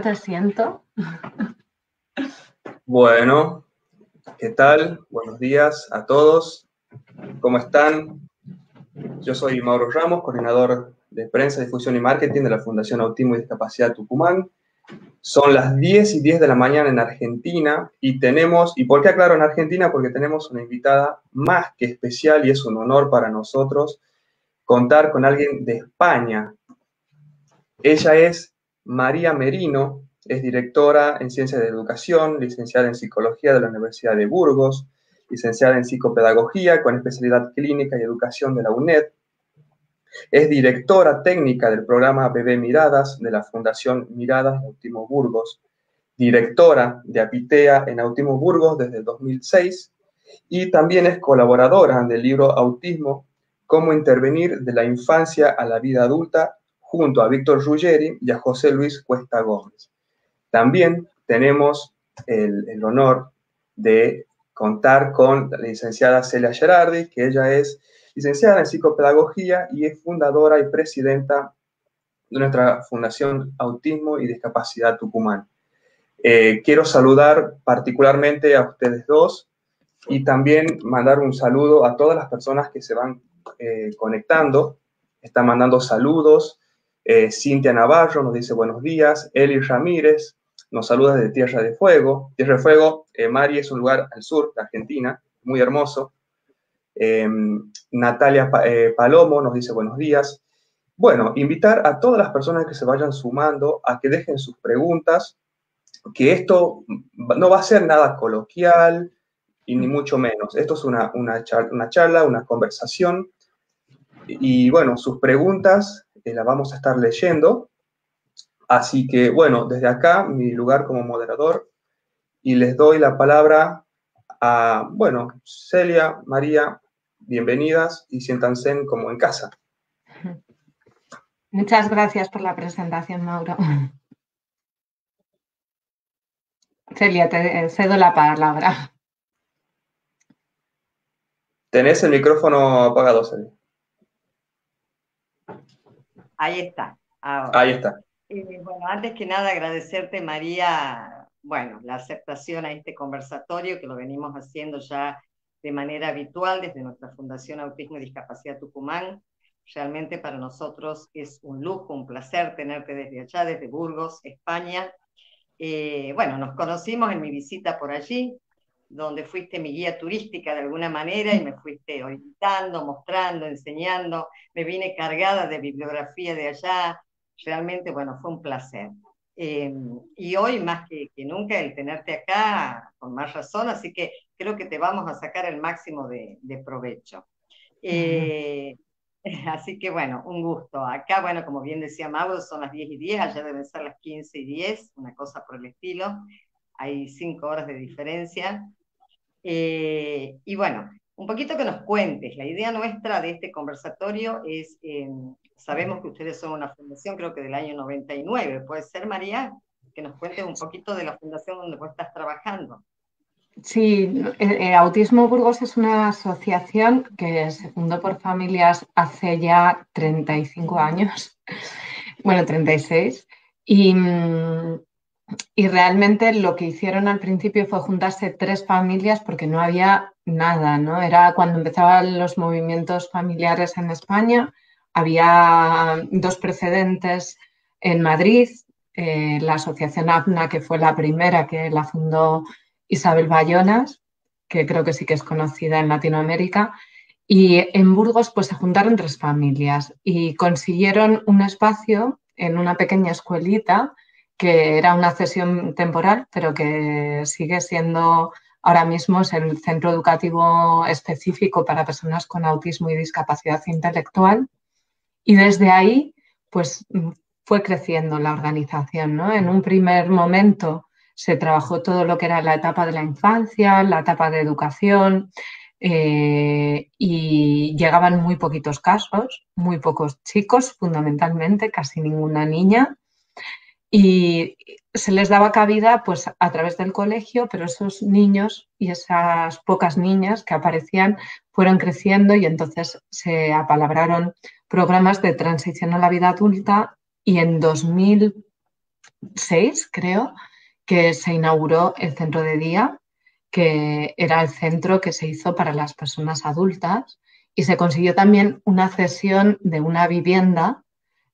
te siento. Bueno, ¿qué tal? Buenos días a todos. ¿Cómo están? Yo soy Mauro Ramos, coordinador de prensa, difusión y marketing de la Fundación Autismo y Discapacidad Tucumán. Son las 10 y 10 de la mañana en Argentina y tenemos, ¿y por qué aclaro en Argentina? Porque tenemos una invitada más que especial y es un honor para nosotros contar con alguien de España. Ella es María Merino, es directora en Ciencias de Educación, licenciada en Psicología de la Universidad de Burgos, licenciada en Psicopedagogía con especialidad clínica y educación de la UNED. Es directora técnica del programa Bebé Miradas de la Fundación Miradas de Autismo Burgos, directora de Apitea en Autismo Burgos desde el 2006 y también es colaboradora del libro Autismo, cómo intervenir de la infancia a la vida adulta junto a Víctor Ruggeri y a José Luis Cuesta Gómez. También tenemos el, honor de contar con la licenciada Celia Gerardi, que ella es licenciada en psicopedagogía y es fundadora y presidenta de nuestra Fundación Autismo y Discapacidad Tucumán. Eh, quiero saludar particularmente a ustedes dos y también mandar un saludo a todas las personas que se van eh, conectando. Están mandando saludos. Eh, Cintia Navarro nos dice buenos días. Eli Ramírez, nos saluda desde Tierra de Fuego. Tierra de Fuego, eh, Mari es un lugar al sur de Argentina, muy hermoso. Em, Natalia eh, Palomo nos dice buenos días. Bueno, invitar a todas las personas que se vayan sumando a que dejen sus preguntas, que esto no va a ser nada coloquial y ni mucho menos. Esto es una, una, charla, una, conversación. Y bueno, sus preguntas eh, las vamos a estar leyendo Así que, bueno, desde acá, mi lugar como moderador, y les doy la palabra a, bueno, Celia, María, bienvenidas y siéntanse como en casa. Muchas gracias por la presentación, Mauro. Celia, te cedo la palabra. Tenés el micrófono apagado, Celia. Ahí está. Ahí está. Eh, bueno, antes que nada agradecerte, María, bueno, la aceptación a este conversatorio que lo venimos haciendo ya de manera habitual desde nuestra Fundación Autismo y Discapacidad Tucumán. Realmente para nosotros es un lujo, un placer tenerte desde allá, desde Burgos, España. Eh, bueno, nos conocimos en mi visita por allí, donde fuiste mi guía turística de alguna manera y me fuiste orientando, mostrando, enseñando. Me vine cargada de bibliografía de allá, realmente, bueno, fue un placer. Eh, y hoy más que, nunca el tenerte acá, con más razón, así que creo que te vamos a sacar el máximo de, provecho. Eh, así que bueno, un gusto. Acá, bueno, como bien decía Mauro, son las 10 y 10, allá deben ser las 15 y 10, una cosa por el estilo. Hay 5 horas de diferencia. Eh, y bueno, un poquito que nos cuentes. La idea nuestra de este conversatorio es Sabemos que ustedes son una fundación, creo que del año 99. ¿Puede ser, María? Que nos cuentes un poquito de la fundación donde vos estás trabajando. Sí, eh, eh, Autismo Burgos es una asociación que se fundó por familias hace ya 35 años, bueno, 36, y, y realmente lo que hicieron al principio fue juntarse tres familias porque no había nada, ¿no? Era cuando empezaban los movimientos familiares en España, había dos precedentes en Madrid, eh, la Asociación APNA, que fue la primera que la fundó Isabel Bayonas, que creo que sí que es conocida en Latinoamérica, y en Burgos pues se juntaron tres familias y consiguieron un espacio en una pequeña escuelita que era una cesión temporal, pero que sigue siendo ahora mismo es el centro educativo específico para personas con autismo y discapacidad intelectual. Y desde ahí, pues fue creciendo la organización, ¿no? En un primer momento se trabajó todo lo que era la etapa de la infancia, la etapa de educación, eh, y llegaban muy poquitos casos, muy pocos chicos, fundamentalmente, casi ninguna niña, y se les daba cabida pues a través del colegio, pero esos niños y esas pocas niñas que aparecían fueron creciendo y entonces se apalabraron programas de transición a la vida adulta y en 2000, 2006, creo, que se inauguró el centro de día, que era el centro que se hizo para las personas adultas y se consiguió también una cesión de una vivienda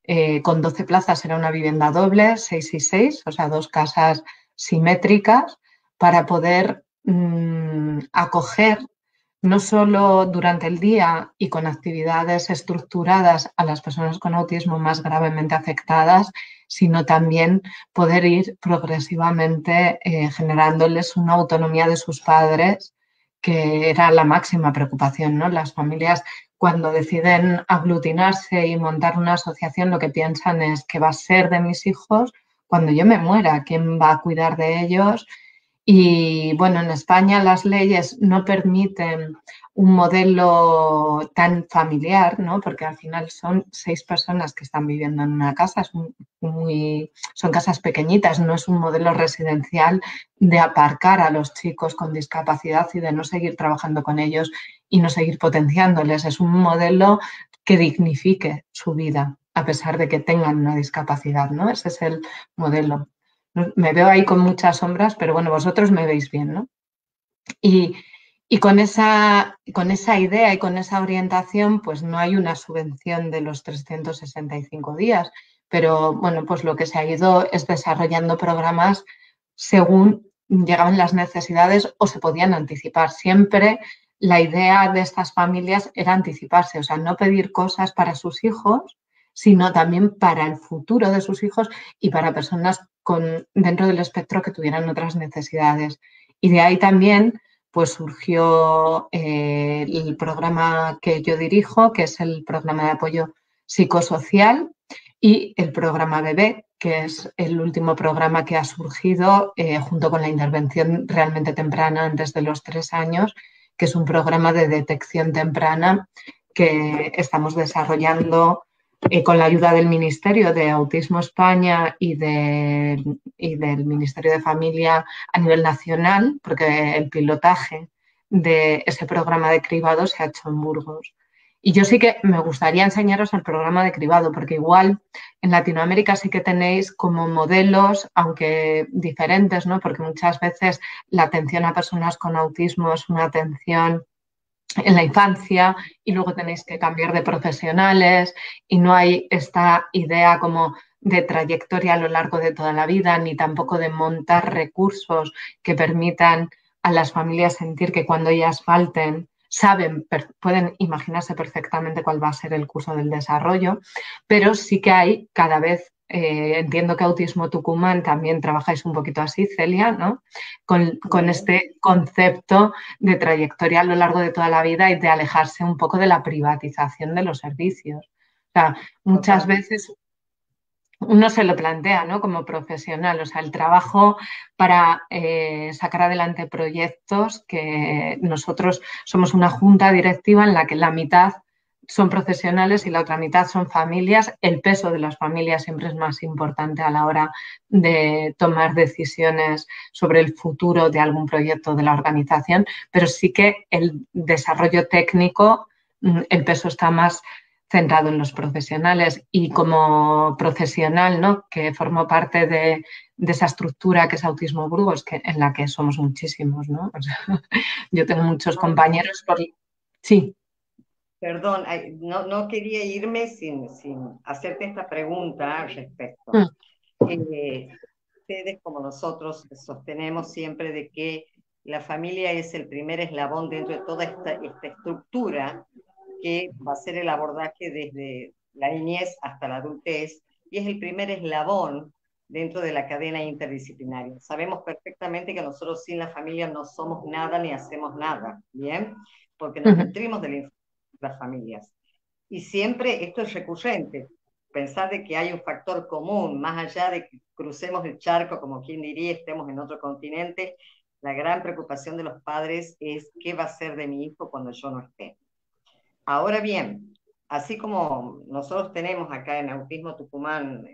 eh, con 12 plazas, era una vivienda doble, 6 y 6, o sea, dos casas simétricas para poder mm, acoger no solo durante el día y con actividades estructuradas a las personas con autismo más gravemente afectadas, sino también poder ir progresivamente eh, generándoles una autonomía de sus padres, que era la máxima preocupación. ¿no? Las familias cuando deciden aglutinarse y montar una asociación, lo que piensan es que va a ser de mis hijos cuando yo me muera, quién va a cuidar de ellos y bueno, en España las leyes no permiten un modelo tan familiar, ¿no? Porque al final son seis personas que están viviendo en una casa, muy, son casas pequeñitas, no es un modelo residencial de aparcar a los chicos con discapacidad y de no seguir trabajando con ellos y no seguir potenciándoles. Es un modelo que dignifique su vida a pesar de que tengan una discapacidad, ¿no? Ese es el modelo. Me veo ahí con muchas sombras, pero bueno, vosotros me veis bien, ¿no? Y, con, esa, con esa idea y con esa orientación, pues no hay una subvención de los 365 días, pero bueno, pues lo que se ha ido es desarrollando programas según llegaban las necesidades o se podían anticipar. Siempre la idea de estas familias era anticiparse, o sea, no pedir cosas para sus hijos, sino también para el futuro de sus hijos y para personas con, dentro del espectro que tuvieran otras necesidades. Y de ahí también pues surgió eh, el programa que yo dirijo, que es el programa de apoyo psicosocial, y el programa Bebé, que es el último programa que ha surgido eh, junto con la intervención realmente temprana antes de los tres años, que es un programa de detección temprana que estamos desarrollando eh, con la ayuda del Ministerio de Autismo España y, y del Ministerio de Familia a nivel nacional, porque el pilotaje de ese programa de cribado se ha hecho en Burgos. Y yo sí que me gustaría enseñaros el programa de cribado, porque igual en Latinoamérica sí que tenéis como modelos, aunque diferentes, ¿no? Porque muchas veces la atención a personas con autismo es una atención en la infancia y luego tenéis que cambiar de profesionales y no hay esta idea como de trayectoria a lo largo de toda la vida, ni tampoco de montar recursos que permitan a las familias sentir que cuando ellas falten saben, pueden imaginarse perfectamente cuál va a ser el curso del desarrollo, pero sí que hay cada vez eh, entiendo que Autismo Tucumán también trabajáis un poquito así, Celia, ¿no? Con, este concepto de trayectoria a lo largo de toda la vida y de alejarse un poco de la privatización de los servicios. O sea, muchas veces uno se lo plantea, ¿no? Como profesional, o sea, el trabajo para eh, sacar adelante proyectos que nosotros somos una junta directiva en la que la mitad son profesionales y la otra mitad son familias. El peso de las familias siempre es más importante a la hora de tomar decisiones sobre el futuro de algún proyecto de la organización, pero sí que el desarrollo técnico, mm, el peso está más centrado en los profesionales y como profesional, ¿no? que formo parte de, esa estructura que es Autismo Burgos, que, en la que somos muchísimos. ¿no? yo tengo muchos compañeros por... Sí. Perdón, no, quería irme sin, hacerte esta pregunta al respecto. Mm. Eh, ustedes, como nosotros, sostenemos siempre de que la familia es el primer eslabón dentro de toda esta, estructura que va a ser el abordaje desde la niñez hasta la adultez y es el primer eslabón dentro de la cadena interdisciplinaria. Sabemos perfectamente que nosotros sin la familia no somos nada ni hacemos nada, ¿bien? Porque nos nutrimos de la las familias. Y siempre esto es recurrente, pensar de que hay un factor común, más allá de que crucemos el charco, como quien diría, estemos en otro continente, la gran preocupación de los padres es qué va a ser de mi hijo cuando yo no esté. Ahora bien, así como nosotros tenemos acá en Autismo Tucumán,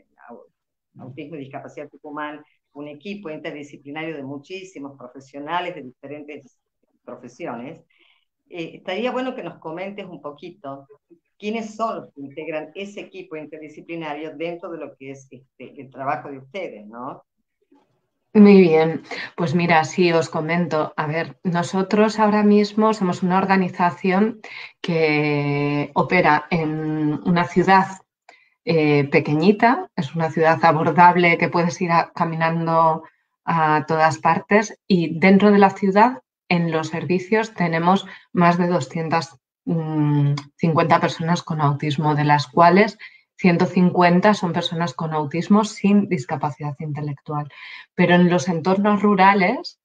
Autismo y Discapacidad Tucumán, un equipo interdisciplinario de muchísimos profesionales de diferentes profesiones, eh, estaría bueno que nos comentes un poquito quiénes son los que integran ese equipo interdisciplinario dentro de lo que es este, el trabajo de ustedes, ¿no? Muy bien, pues mira, sí os comento. A ver, nosotros ahora mismo somos una organización que opera en una ciudad eh, pequeñita, es una ciudad abordable que puedes ir caminando a todas partes. Y dentro de la ciudad, en los servicios, tenemos más de 250 mm, personas con autismo, de las cuales 150 son personas con autismo sin discapacidad intelectual. Pero en los entornos rurales,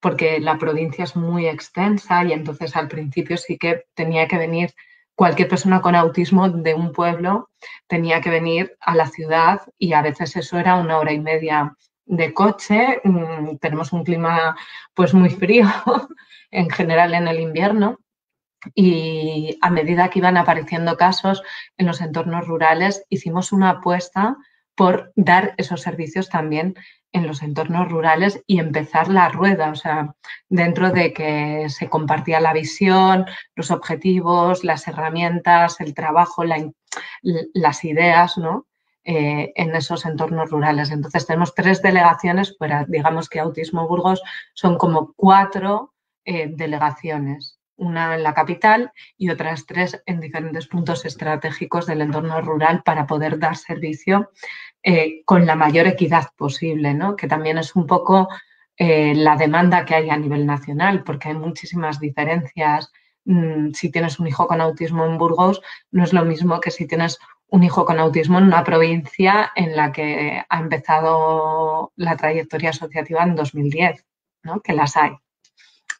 porque la provincia es muy extensa y entonces al principio sí que tenía que venir cualquier persona con autismo de un pueblo, tenía que venir a la ciudad y a veces eso era una hora y media de coche. Mm, tenemos un clima pues muy frío en general en el invierno y a medida que iban apareciendo casos en los entornos rurales, hicimos una apuesta por dar esos servicios también en los entornos rurales y empezar la rueda, o sea, dentro de que se compartía la visión, los objetivos, las herramientas, el trabajo, las ideas, ¿no? Eh, en esos entornos rurales. Entonces tenemos tres delegaciones, pero digamos que Autismo Burgos son como cuatro eh, delegaciones una en la capital y otras tres en diferentes puntos estratégicos del entorno rural para poder dar servicio eh, con la mayor equidad posible, ¿no? que también es un poco eh, la demanda que hay a nivel nacional, porque hay muchísimas diferencias. Mm, si tienes un hijo con autismo en Burgos, no es lo mismo que si tienes un hijo con autismo en una provincia en la que ha empezado la trayectoria asociativa en 2010, ¿no? que las hay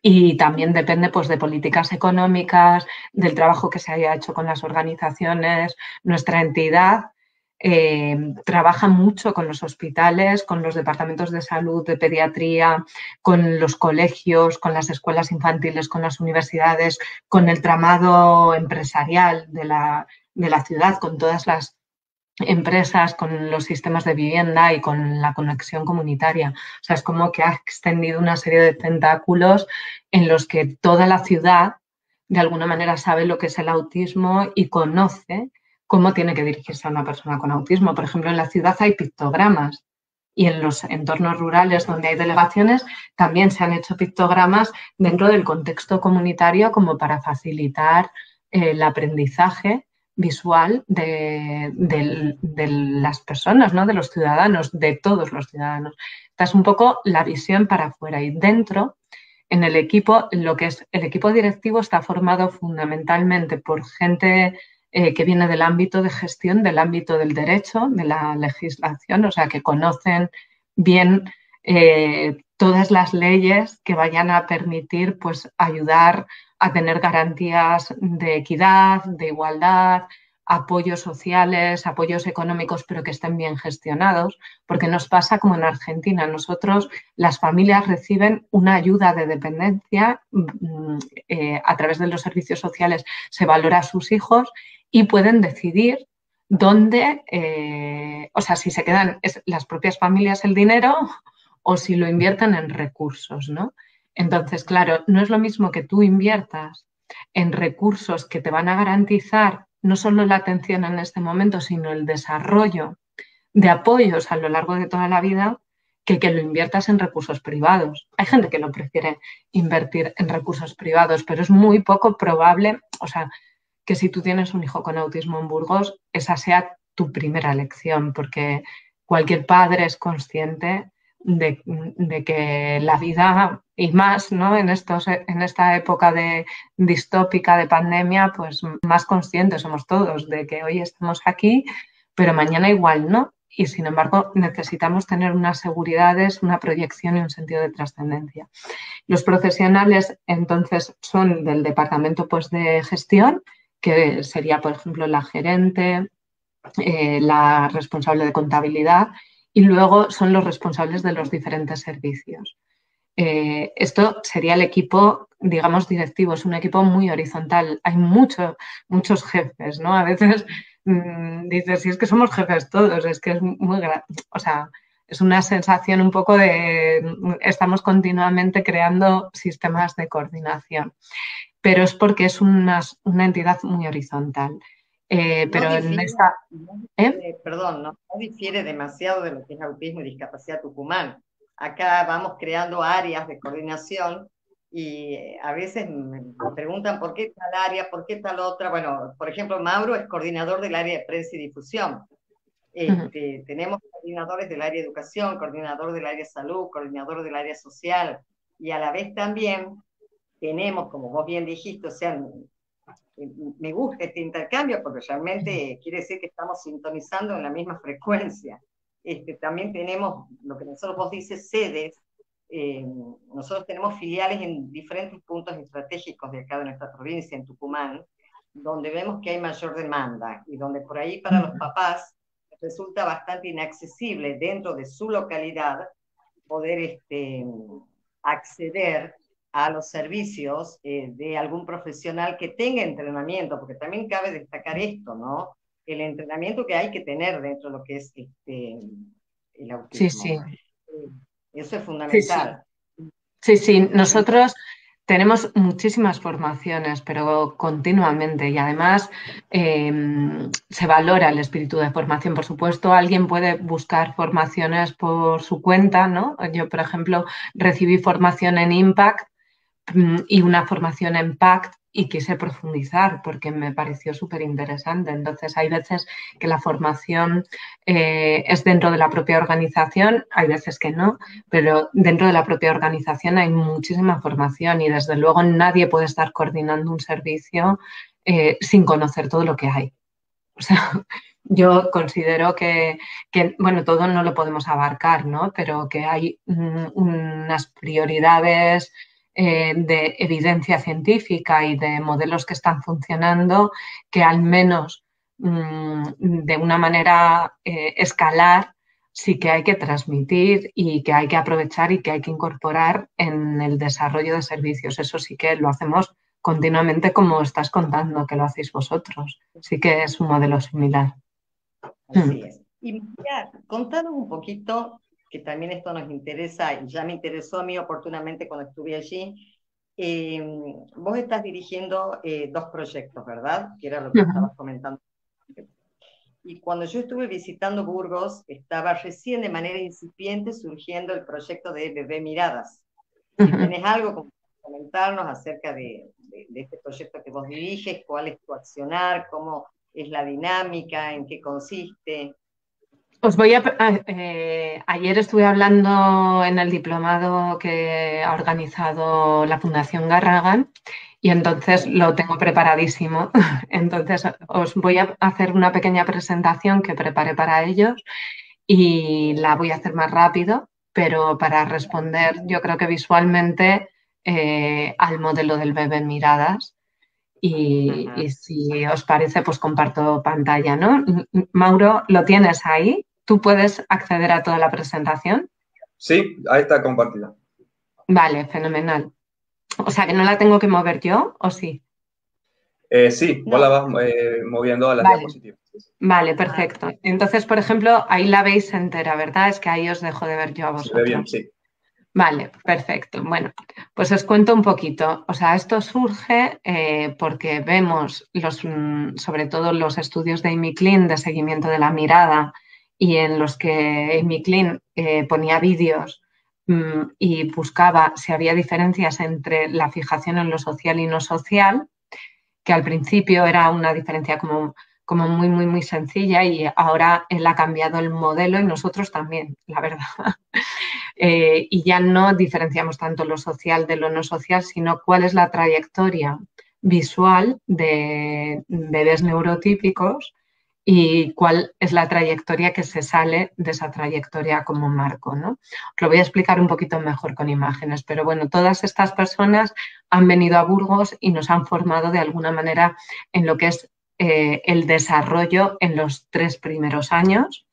y también depende pues, de políticas económicas, del trabajo que se haya hecho con las organizaciones. Nuestra entidad eh, trabaja mucho con los hospitales, con los departamentos de salud, de pediatría, con los colegios, con las escuelas infantiles, con las universidades, con el tramado empresarial de la, de la ciudad, con todas las empresas, con los sistemas de vivienda y con la conexión comunitaria. O sea, es como que ha extendido una serie de tentáculos en los que toda la ciudad de alguna manera sabe lo que es el autismo y conoce cómo tiene que dirigirse a una persona con autismo. Por ejemplo, en la ciudad hay pictogramas y en los entornos rurales donde hay delegaciones también se han hecho pictogramas dentro del contexto comunitario como para facilitar el aprendizaje visual de, las personas, ¿no? de los ciudadanos, de todos los ciudadanos. Esta es un poco la visión para afuera y dentro, en el equipo, lo que es el equipo directivo está formado fundamentalmente por gente eh, que viene del ámbito de gestión, del ámbito del derecho, de la legislación, o sea, que conocen bien eh, todas las leyes que vayan a permitir pues, ayudar a tener garantías de equidad, de igualdad, apoyos sociales, apoyos económicos, pero que estén bien gestionados, porque nos pasa como en Argentina. Nosotros, las familias reciben una ayuda de dependencia mm, eh, a través de los servicios sociales, se valora a sus hijos y pueden decidir dónde, eh, o sea, si se quedan las propias familias el dinero o si lo invierten en recursos, ¿no? Entonces, claro, no es lo mismo que tú inviertas en recursos que te van a garantizar no solo la atención en este momento, sino el desarrollo de apoyos a lo largo de toda la vida, que que lo inviertas en recursos privados. Hay gente que lo prefiere invertir en recursos privados, pero es muy poco probable, o sea, que si tú tienes un hijo con autismo en Burgos, esa sea tu primera elección, porque cualquier padre es consciente de, que la vida y más ¿no? en, estos, en esta época de distópica de pandemia, pues más conscientes somos todos de que hoy estamos aquí, pero mañana igual no. Y sin embargo necesitamos tener unas seguridades, una proyección y un sentido de trascendencia. Los profesionales entonces son del departamento pues, de gestión, que sería por ejemplo la gerente, eh, la responsable de contabilidad y luego son los responsables de los diferentes servicios. Eh, esto sería el equipo, digamos, directivo, es un equipo muy horizontal. Hay muchos, muchos jefes, ¿no? A veces mmm, dices, si es que somos jefes todos, es que es muy, o sea, es una sensación un poco de, estamos continuamente creando sistemas de coordinación, pero es porque es una entidad muy horizontal. Pero en esta... Perdón, no, no difiere demasiado de lo que es autismo y discapacidad tucumán. Acá vamos creando áreas de coordinación y eh, a veces me preguntan por qué tal área, por qué tal otra. Bueno, por ejemplo, Mauro es coordinador del área de prensa y difusión. Este, tenemos coordinadores del área de educación, coordinador del área de salud, coordinador del área social y a la vez también tenemos, como vos bien dijiste, o sea, me gusta este intercambio porque realmente quiere decir que estamos sintonizando en la misma frecuencia. Este, también tenemos lo que nosotros vos dices, sedes, eh, nosotros tenemos filiales en diferentes puntos estratégicos de acá de nuestra provincia, en Tucumán, donde vemos que hay mayor demanda y donde por ahí para los papás resulta bastante inaccesible dentro de su localidad poder este, acceder a los servicios eh, de algún profesional que tenga entrenamiento, porque también cabe destacar esto, ¿no? El entrenamiento que hay que tener dentro de lo que es este, el autismo. Sí, sí. Eh, eso es fundamental. Sí, sí, nosotros tenemos muchísimas formaciones, pero continuamente y además em, se valora el espíritu de formación. Por supuesto, alguien puede buscar formaciones por su cuenta, ¿no? Yo, por ejemplo, recibí formación en Impact y una formación en PACT y quise profundizar porque me pareció súper interesante. Entonces, hay veces que la formación eh, es dentro de la propia organización, hay veces que no, pero dentro de la propia organización hay muchísima formación y desde luego nadie puede estar coordinando un servicio eh, sin conocer todo lo que hay. O sea, yo considero que, bueno, todo no lo podemos abarcar, ¿no? Pero que hay mm, unas prioridades eh, de evidencia científica y de modelos que están funcionando que al menos mm, de una manera eh, escalar sí que hay que transmitir y que hay que aprovechar y que hay que incorporar en el desarrollo de servicios. Eso sí que lo hacemos continuamente como estás contando que lo hacéis vosotros. Sí que es un modelo similar. Así mm. es. Y ya, contanos un poquito que también esto nos interesa y ya me interesó a mí oportunamente cuando estuve allí. Eh, vos estás dirigiendo eh, dos proyectos, ¿verdad? Que era lo que estabas comentando. Y cuando yo estuve visitando Burgos, estaba recién de manera incipiente surgiendo el proyecto de Bebé Miradas. Si tenés algo que comentarnos acerca de, de, de, este proyecto que vos diriges, cuál es tu accionar, cómo es la dinámica, en qué consiste. Os voy a. Eh, ayer estuve hablando en el diplomado que ha organizado la Fundación Garragan y entonces lo tengo preparadísimo. Entonces os voy a hacer una pequeña presentación que preparé para ellos y la voy a hacer más rápido, pero para responder yo creo que visualmente eh, al modelo del bebé en miradas. Y, y, si os parece, pues comparto pantalla, ¿no? Mauro, ¿lo tienes ahí? ¿Tú puedes acceder a toda la presentación? Sí, ahí está compartida. Vale, fenomenal. O sea, que no la tengo que mover yo, ¿o sí? Eh, sí, vos la vas eh, moviendo a la vale. diapositiva. Vale, perfecto. Entonces, por ejemplo, ahí la veis entera, ¿verdad? Es que ahí os dejo de ver yo a vosotros. Se ve bien, sí. Vale, perfecto. Bueno, pues os cuento un poquito. O sea, esto surge eh, porque vemos los, mm, sobre todo los estudios de Amy Klein de seguimiento de la mirada y en los que Amy Klein eh, ponía vídeos mmm, y buscaba si había diferencias entre la fijación en lo social y no social, que al principio era una diferencia como, como muy, muy, muy sencilla y ahora él ha cambiado el modelo y nosotros también, la verdad. eh, y ya no diferenciamos tanto lo social de lo no social, sino cuál es la trayectoria visual de bebés neurotípicos y cuál es la trayectoria que se sale de esa trayectoria como marco. ¿no? lo voy a explicar un poquito mejor con imágenes, pero bueno, todas estas personas han venido a Burgos y nos han formado de alguna manera en lo que es eh, el desarrollo en los tres primeros años.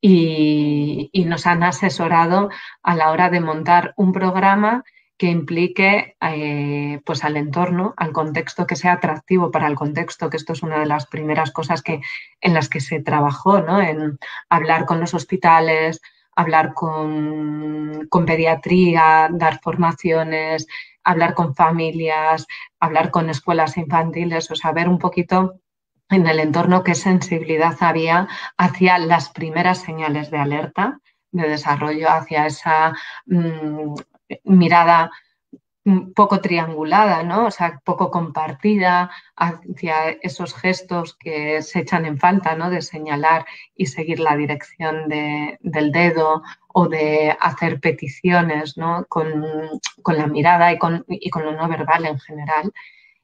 Y, y nos han asesorado a la hora de montar un programa que implique eh, pues al entorno, al contexto, que sea atractivo para el contexto, que esto es una de las primeras cosas que, en las que se trabajó, ¿no? en hablar con los hospitales, hablar con, pediatría, dar formaciones, hablar con familias, hablar con escuelas infantiles, o sea, ver un poquito en el entorno qué sensibilidad había hacia las primeras señales de alerta de desarrollo, hacia esa mm, mirada poco triangulada, ¿no? O sea, poco compartida hacia esos gestos que se echan en falta, ¿no? De señalar y seguir la dirección del dedo o de hacer peticiones, ¿no? Con, la mirada y con, y con lo no verbal en general.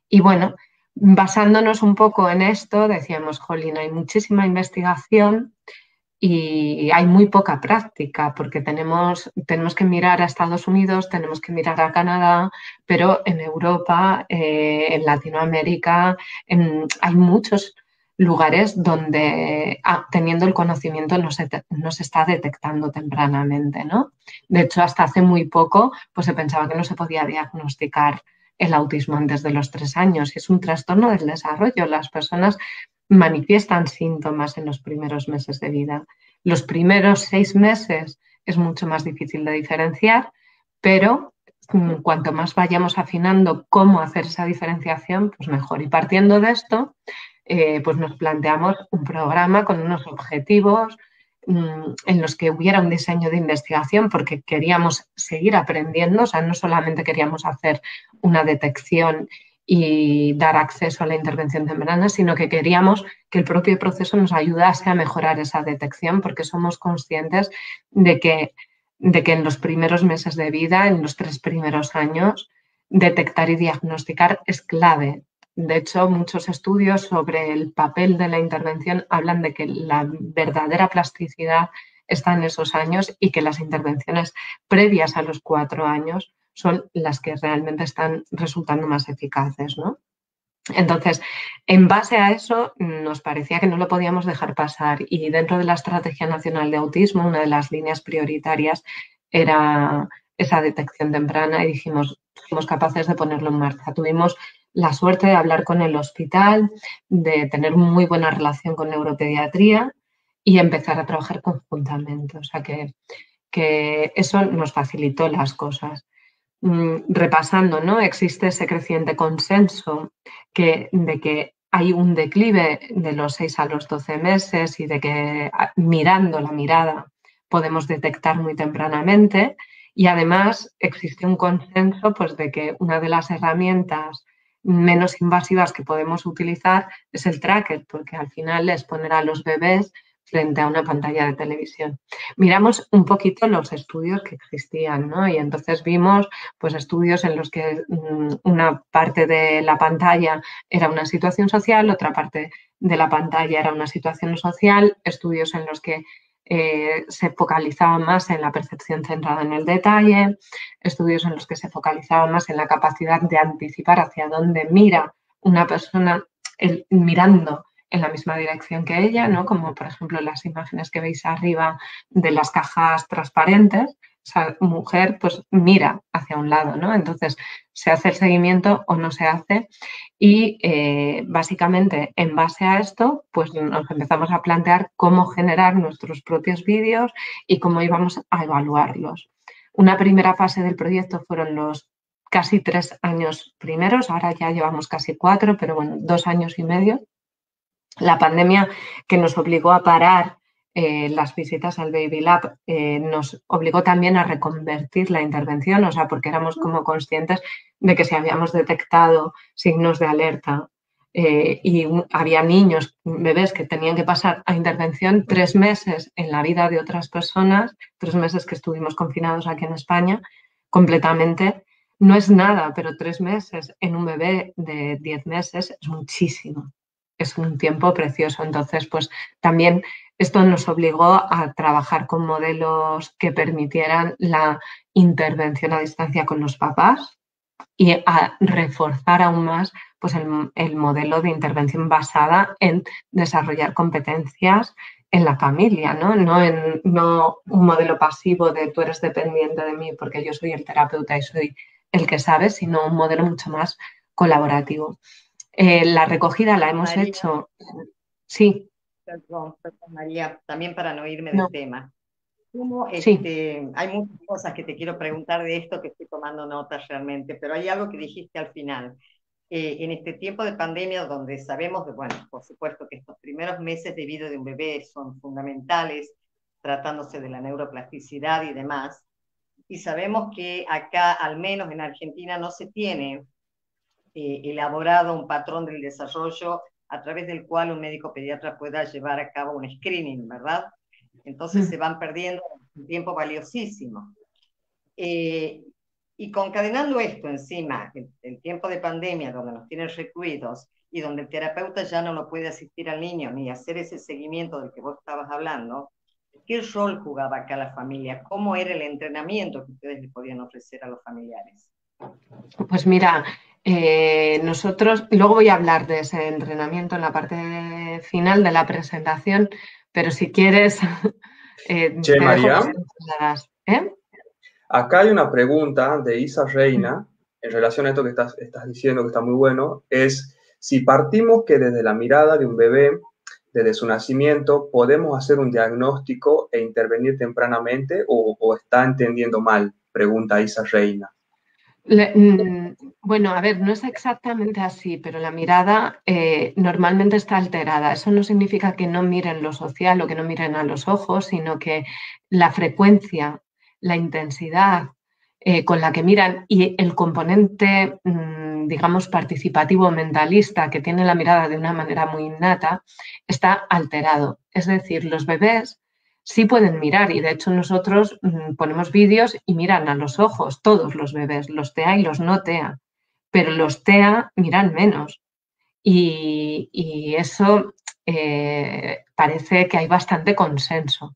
Y bueno, basándonos un poco en esto, decíamos, Jolín, hay muchísima investigación y hay muy poca práctica porque tenemos, tenemos que mirar a Estados Unidos, tenemos que mirar a Canadá, pero en Europa, eh, en Latinoamérica, hay muchos lugares donde ah, teniendo el conocimiento no se, no se, está detectando tempranamente, ¿no? De hecho, hasta hace muy poco pues se pensaba que no se podía diagnosticar el autismo antes de los tres años. Es un trastorno del desarrollo. Las personas manifiestan síntomas en los primeros meses de vida. Los primeros seis meses es mucho más difícil de diferenciar, pero mm, cuanto más vayamos afinando cómo hacer esa diferenciación, pues mejor. Y partiendo de esto, eh, pues nos planteamos un programa con unos objetivos mm, en los que hubiera un diseño de investigación porque queríamos seguir aprendiendo, o sea, no solamente queríamos hacer una detección y dar acceso a la intervención temprana, sino que queríamos que el propio proceso nos ayudase a mejorar esa detección, porque somos conscientes de que, de que en los primeros meses de vida, en los tres primeros años, detectar y diagnosticar es clave. De hecho, muchos estudios sobre el papel de la intervención hablan de que la verdadera plasticidad está en esos años y que las intervenciones previas a los cuatro años son las que realmente están resultando más eficaces, ¿no? Entonces, en base a eso, nos parecía que no lo podíamos dejar pasar y dentro de la Estrategia Nacional de Autismo, una de las líneas prioritarias era esa detección temprana y dijimos, fuimos capaces de ponerlo en marcha. Tuvimos la suerte de hablar con el hospital, de tener muy buena relación con neuropediatría y empezar a trabajar conjuntamente. O sea que, que eso nos facilitó las cosas. Mm, repasando, ¿no? Existe ese creciente consenso que, de que hay un declive de los 6 a los 12 meses y de que mirando la mirada podemos detectar muy tempranamente. Y además existe un consenso pues, de que una de las herramientas menos invasivas que podemos utilizar es el tracker, porque al final es poner a los bebés frente a una pantalla de televisión. Miramos un poquito los estudios que existían, ¿no? Y entonces vimos pues estudios en los que mm, una parte de la pantalla era una situación social, otra parte de la pantalla era una situación social, estudios en los que eh, se focalizaba más en la percepción centrada en el detalle, estudios en los que se focalizaba más en la capacidad de anticipar hacia dónde mira una persona mirando en la misma dirección que ella, ¿no? Como por ejemplo las imágenes que veis arriba de las cajas transparentes. Esa mujer pues mira hacia un lado, ¿no? Entonces se hace el seguimiento o no se hace y eh, básicamente en base a esto pues nos empezamos a plantear cómo generar nuestros propios vídeos y cómo íbamos a evaluarlos. Una primera fase del proyecto fueron los casi tres años primeros, ahora ya llevamos casi cuatro, pero bueno, dos años y medio la pandemia que nos obligó a parar eh, las visitas al Baby Lab eh, nos obligó también a reconvertir la intervención, o sea, porque éramos como conscientes de que si habíamos detectado signos de alerta eh, y había niños, bebés que tenían que pasar a intervención tres meses en la vida de otras personas, tres meses que estuvimos confinados aquí en España, completamente, no es nada, pero tres meses en un bebé de diez meses es muchísimo es un tiempo precioso. Entonces, pues también esto nos obligó a trabajar con modelos que permitieran la intervención a distancia con los papás y a reforzar aún más pues el, modelo de intervención basada en desarrollar competencias en la familia, ¿no? No, en, no un modelo pasivo de tú eres dependiente de mí porque yo soy el terapeuta y soy el que sabe, sino un modelo mucho más colaborativo. Eh, la recogida la hemos hecho. Sí. Perdón, María, también para no irme del tema. Este, hay muchas cosas que te quiero preguntar de esto que estoy tomando notas realmente, pero hay algo que dijiste al final. eh, en este tiempo de pandemia donde sabemos, de, bueno, por supuesto que estos primeros meses de vida de un bebé son fundamentales, tratándose de la neuroplasticidad y demás, y sabemos que acá, al menos en Argentina, no se tiene eh, elaborado un patrón del desarrollo a través del cual un médico pediatra pueda llevar a cabo un screening, ¿verdad? Entonces mm. se van perdiendo un tiempo valiosísimo. Eh, y concadenando esto encima, el, tiempo de pandemia, donde nos tienen recluidos y donde el terapeuta ya no lo puede asistir al niño ni hacer ese seguimiento del que vos estabas hablando, ¿qué rol jugaba acá la familia? ¿Cómo era el entrenamiento que ustedes le podían ofrecer a los familiares? Pues mira, eh, nosotros, luego voy a hablar de ese entrenamiento en la parte final de la presentación, pero si quieres... Eh, che, María. ¿eh? Acá hay una pregunta de Isa Reina en relación a esto que estás, estás diciendo, que está muy bueno, es si partimos que desde la mirada de un bebé, desde su nacimiento, podemos hacer un diagnóstico e intervenir tempranamente o está entendiendo mal, pregunta Isa Reina. Mm, bueno, a ver, no es exactamente así, pero la mirada eh, normalmente está alterada. Eso no significa que no miren lo social o que no miren a los ojos, sino que la frecuencia, la intensidad eh, con la que miran y el componente, mm, digamos, participativo mentalista que tiene la mirada de una manera muy innata, está alterado. Es decir, los bebés sí pueden mirar y de hecho nosotros mm, ponemos vídeos y miran a los ojos, todos los bebés, los TEA y los no TEA, pero los TEA miran menos y, eso eh, parece que hay bastante consenso.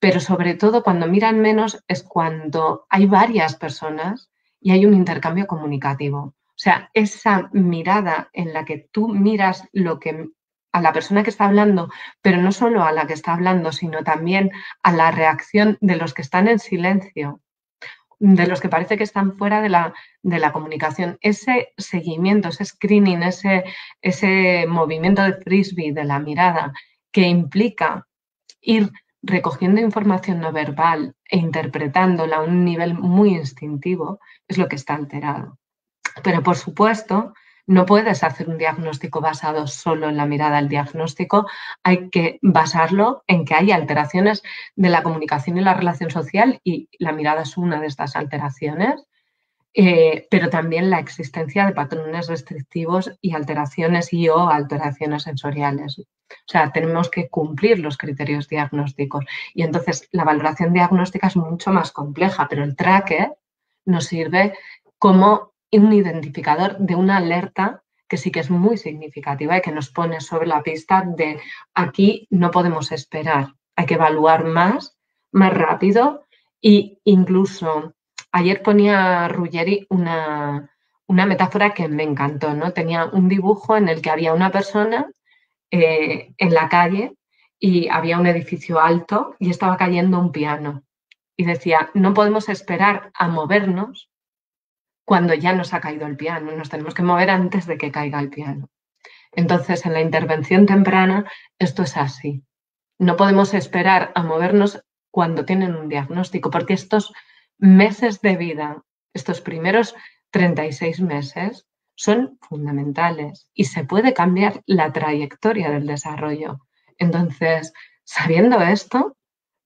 Pero sobre todo cuando miran menos es cuando hay varias personas y hay un intercambio comunicativo. O sea, esa mirada en la que tú miras lo que a la persona que está hablando, pero no solo a la que está hablando, sino también a la reacción de los que están en silencio, de los que parece que están fuera de la, de la comunicación. Ese seguimiento, ese screening, ese, ese movimiento de frisbee de la mirada que implica ir recogiendo información no verbal e interpretándola a un nivel muy instintivo, es lo que está alterado. Pero por supuesto, no puedes hacer un diagnóstico basado solo en la mirada al diagnóstico, hay que basarlo en que hay alteraciones de la comunicación y la relación social y la mirada es una de estas alteraciones, eh, pero también la existencia de patrones restrictivos y alteraciones y o alteraciones sensoriales. O sea, tenemos que cumplir los criterios diagnósticos. Y entonces la valoración diagnóstica es mucho más compleja, pero el tracker nos sirve como un identificador de una alerta que sí que es muy significativa y que nos pone sobre la pista de aquí no podemos esperar, hay que evaluar más, más rápido e incluso ayer ponía Ruggeri una, una metáfora que me encantó, ¿no? Tenía un dibujo en el que había una persona eh, en la calle y había un edificio alto y estaba cayendo un piano. Y decía, no podemos esperar a movernos cuando ya nos ha caído el piano. Nos tenemos que mover antes de que caiga el piano. Entonces, en la intervención temprana, esto es así. No podemos esperar a movernos cuando tienen un diagnóstico, porque estos meses de vida, estos primeros 36 meses, son fundamentales y se puede cambiar la trayectoria del desarrollo. Entonces, sabiendo esto,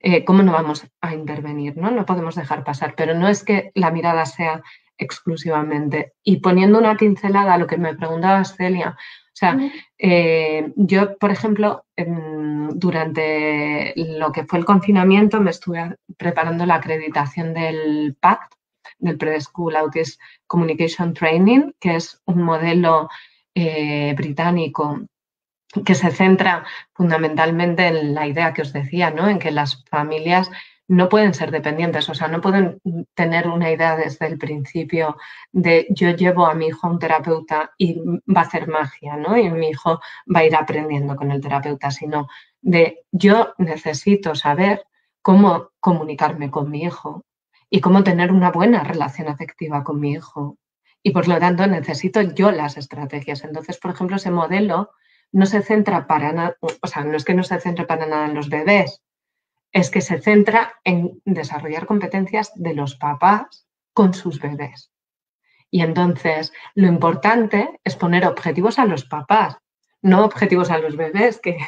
eh, ¿cómo no vamos a intervenir? ¿no? no podemos dejar pasar, pero no es que la mirada sea exclusivamente. Y poniendo una pincelada a lo que me preguntaba Celia, o sea, eh, yo, por ejemplo, durante lo que fue el confinamiento me estuve preparando la acreditación del PACT, del Preschool Autism Communication Training, que es un modelo eh, británico que se centra fundamentalmente en la idea que os decía, ¿no? en que las familias no pueden ser dependientes, o sea, no pueden tener una idea desde el principio de yo llevo a mi hijo a un terapeuta y va a hacer magia, ¿no? Y mi hijo va a ir aprendiendo con el terapeuta, sino de yo necesito saber cómo comunicarme con mi hijo y cómo tener una buena relación afectiva con mi hijo. Y por lo tanto necesito yo las estrategias. Entonces, por ejemplo, ese modelo no se centra para nada, o sea, no es que no se centre para nada en los bebés, es que se centra en desarrollar competencias de los papás con sus bebés. Y entonces lo importante es poner objetivos a los papás, no objetivos a los bebés, que,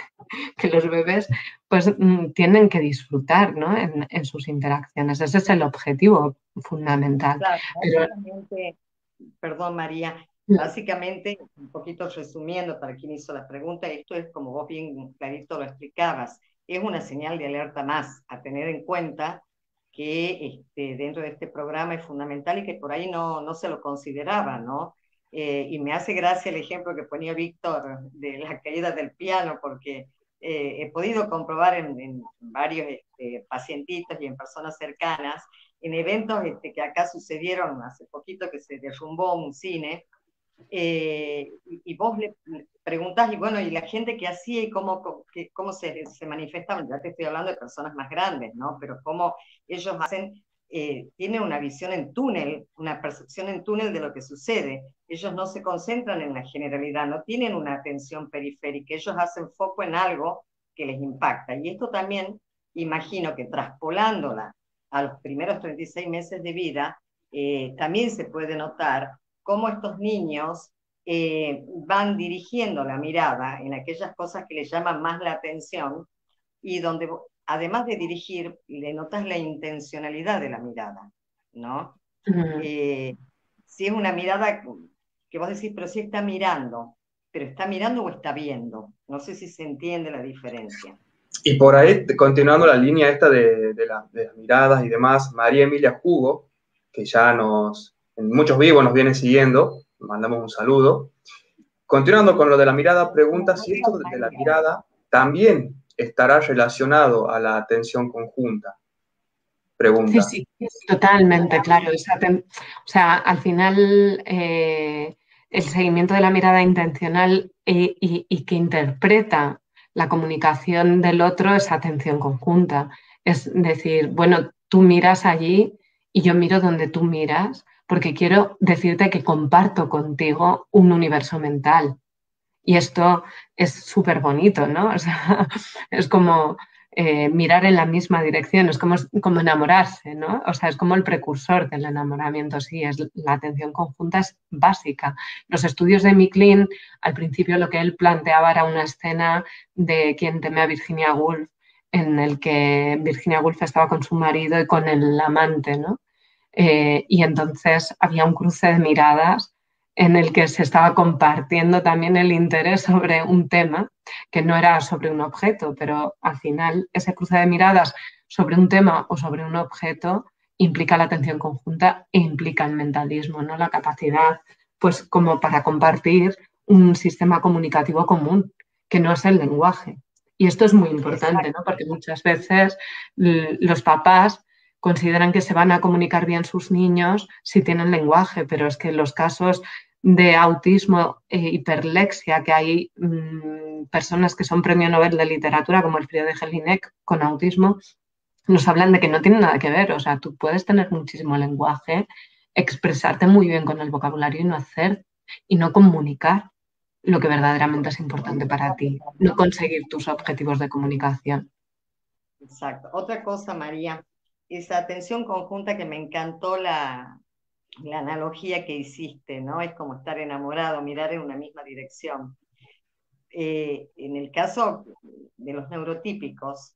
los bebés pues mm, tienen que disfrutar ¿no? en, sus interacciones. Ese es el objetivo fundamental. perdón María, básicamente, un poquito resumiendo para quien hizo la pregunta, esto es como vos bien clarito lo explicabas, es una señal de alerta más a tener en cuenta que este, dentro de este programa es fundamental y que por ahí no, no se lo consideraba, ¿no? Eh, y me hace gracia el ejemplo que ponía Víctor de la caída del piano, porque eh, he podido comprobar en, varios este, pacientitos y en personas cercanas, en eventos este, que acá sucedieron hace poquito que se derrumbó un cine, eh, y, vos le preguntás, y bueno, y la gente que hacía y cómo, cómo se, se manifestaban, ya te estoy hablando de personas más grandes, ¿no? Pero cómo ellos hacen, eh, tienen una visión en túnel, una percepción en túnel de lo que sucede. Ellos no se concentran en la generalidad, no tienen una atención periférica, ellos hacen foco en algo que les impacta. Y esto también, imagino que traspolándola a los primeros 36 meses de vida, eh, también se puede notar cómo estos niños eh, van dirigiendo la mirada en aquellas cosas que les llaman más la atención y donde además de dirigir, le notas la intencionalidad de la mirada, ¿no? Eh, si es una mirada que vos decís, pero si está mirando, pero está mirando o está viendo. No sé si se entiende la diferencia. Y por ahí, continuando la línea esta de, de las miradas y demás, María Emilia Hugo, que ya nos, muchos vivos nos viene siguiendo, mandamos un saludo. Continuando con lo de la mirada, pregunta si esto de la mirada también estará relacionado a la atención conjunta. Pregunta. Sí, sí, totalmente, claro. o sea, al final eh, el seguimiento de la mirada intencional y, y, que interpreta la comunicación del otro es atención conjunta. Es decir, bueno, tú miras allí y yo miro donde tú miras porque quiero decirte que comparto contigo un universo mental. Y esto es súper bonito, ¿no? O sea, es como eh, mirar en la misma dirección, es como, como enamorarse, ¿no? O sea, es como el precursor del enamoramiento, sí, es la atención conjunta es básica. Los estudios de Micklin, al principio lo que él planteaba era una escena de quien teme a Virginia Woolf, en el que Virginia Woolf estaba con su marido y con el amante, ¿no? Eh, y entonces había un cruce de miradas en el que se estaba compartiendo también el interés sobre un tema que no era sobre un objeto, pero al final ese cruce de miradas sobre un tema o sobre un objeto implica la atención conjunta e implica el mentalismo, ¿no? La capacidad, pues, como para compartir un sistema comunicativo común, que no es el lenguaje. Y esto es muy importante, ¿no? Porque muchas veces los papás consideran que se van a comunicar bien sus niños si tienen lenguaje, pero es que los casos de autismo e hiperlexia, que hay mm, personas que son premio Nobel de literatura, como el frío de Jelinek, con autismo, nos hablan de que no tiene nada que ver. O sea, tú puedes tener muchísimo lenguaje, expresarte muy bien con el vocabulario y no hacer y no comunicar lo que verdaderamente es importante para ti, no conseguir tus objetivos de comunicación. Exacto. Otra cosa, María, esa atención conjunta que me encantó la, la analogía que hiciste, ¿no? Es como estar enamorado, mirar en una misma dirección. Eh, en el caso de los neurotípicos,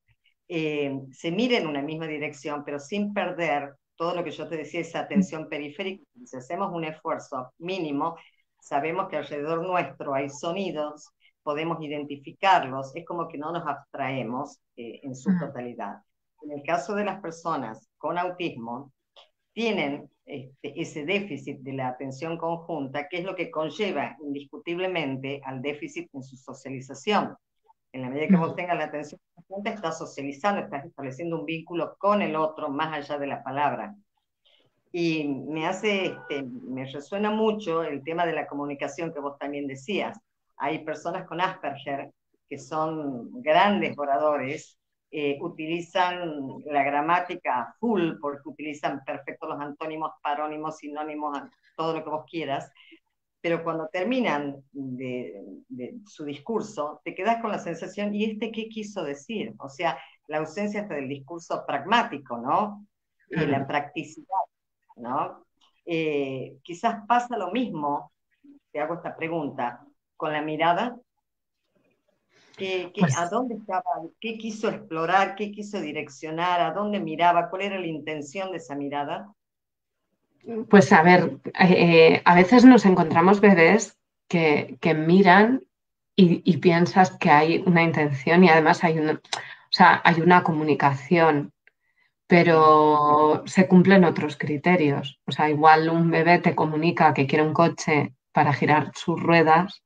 eh, se mira en una misma dirección, pero sin perder todo lo que yo te decía, esa atención periférica. Si hacemos un esfuerzo mínimo, sabemos que alrededor nuestro hay sonidos, podemos identificarlos, es como que no nos abstraemos eh, en su totalidad en el caso de las personas con autismo, tienen este, ese déficit de la atención conjunta, que es lo que conlleva indiscutiblemente al déficit en su socialización. En la medida que vos tengas la atención conjunta, estás socializando, estás estableciendo un vínculo con el otro más allá de la palabra. Y me hace, este, me resuena mucho el tema de la comunicación que vos también decías. Hay personas con Asperger que son grandes oradores eh, utilizan la gramática full porque utilizan perfecto los antónimos, parónimos, sinónimos, todo lo que vos quieras, pero cuando terminan de, su discurso, te quedas con la sensación, ¿y este qué quiso decir? O sea, la ausencia del discurso pragmático, ¿no? Y la practicidad, ¿no? eh, quizás pasa lo mismo, te hago esta pregunta, con la mirada. Pues ¿A dónde estaba? ¿Qué quiso explorar? ¿Qué quiso direccionar? ¿A dónde miraba? ¿Cuál era la intención de esa mirada? Pues a ver, eh, a veces nos encontramos bebés que, miran y, piensas que hay una intención y además hay una, o sea, hay una comunicación, pero se cumplen otros criterios. O sea, igual un bebé te comunica que quiere un coche para girar sus ruedas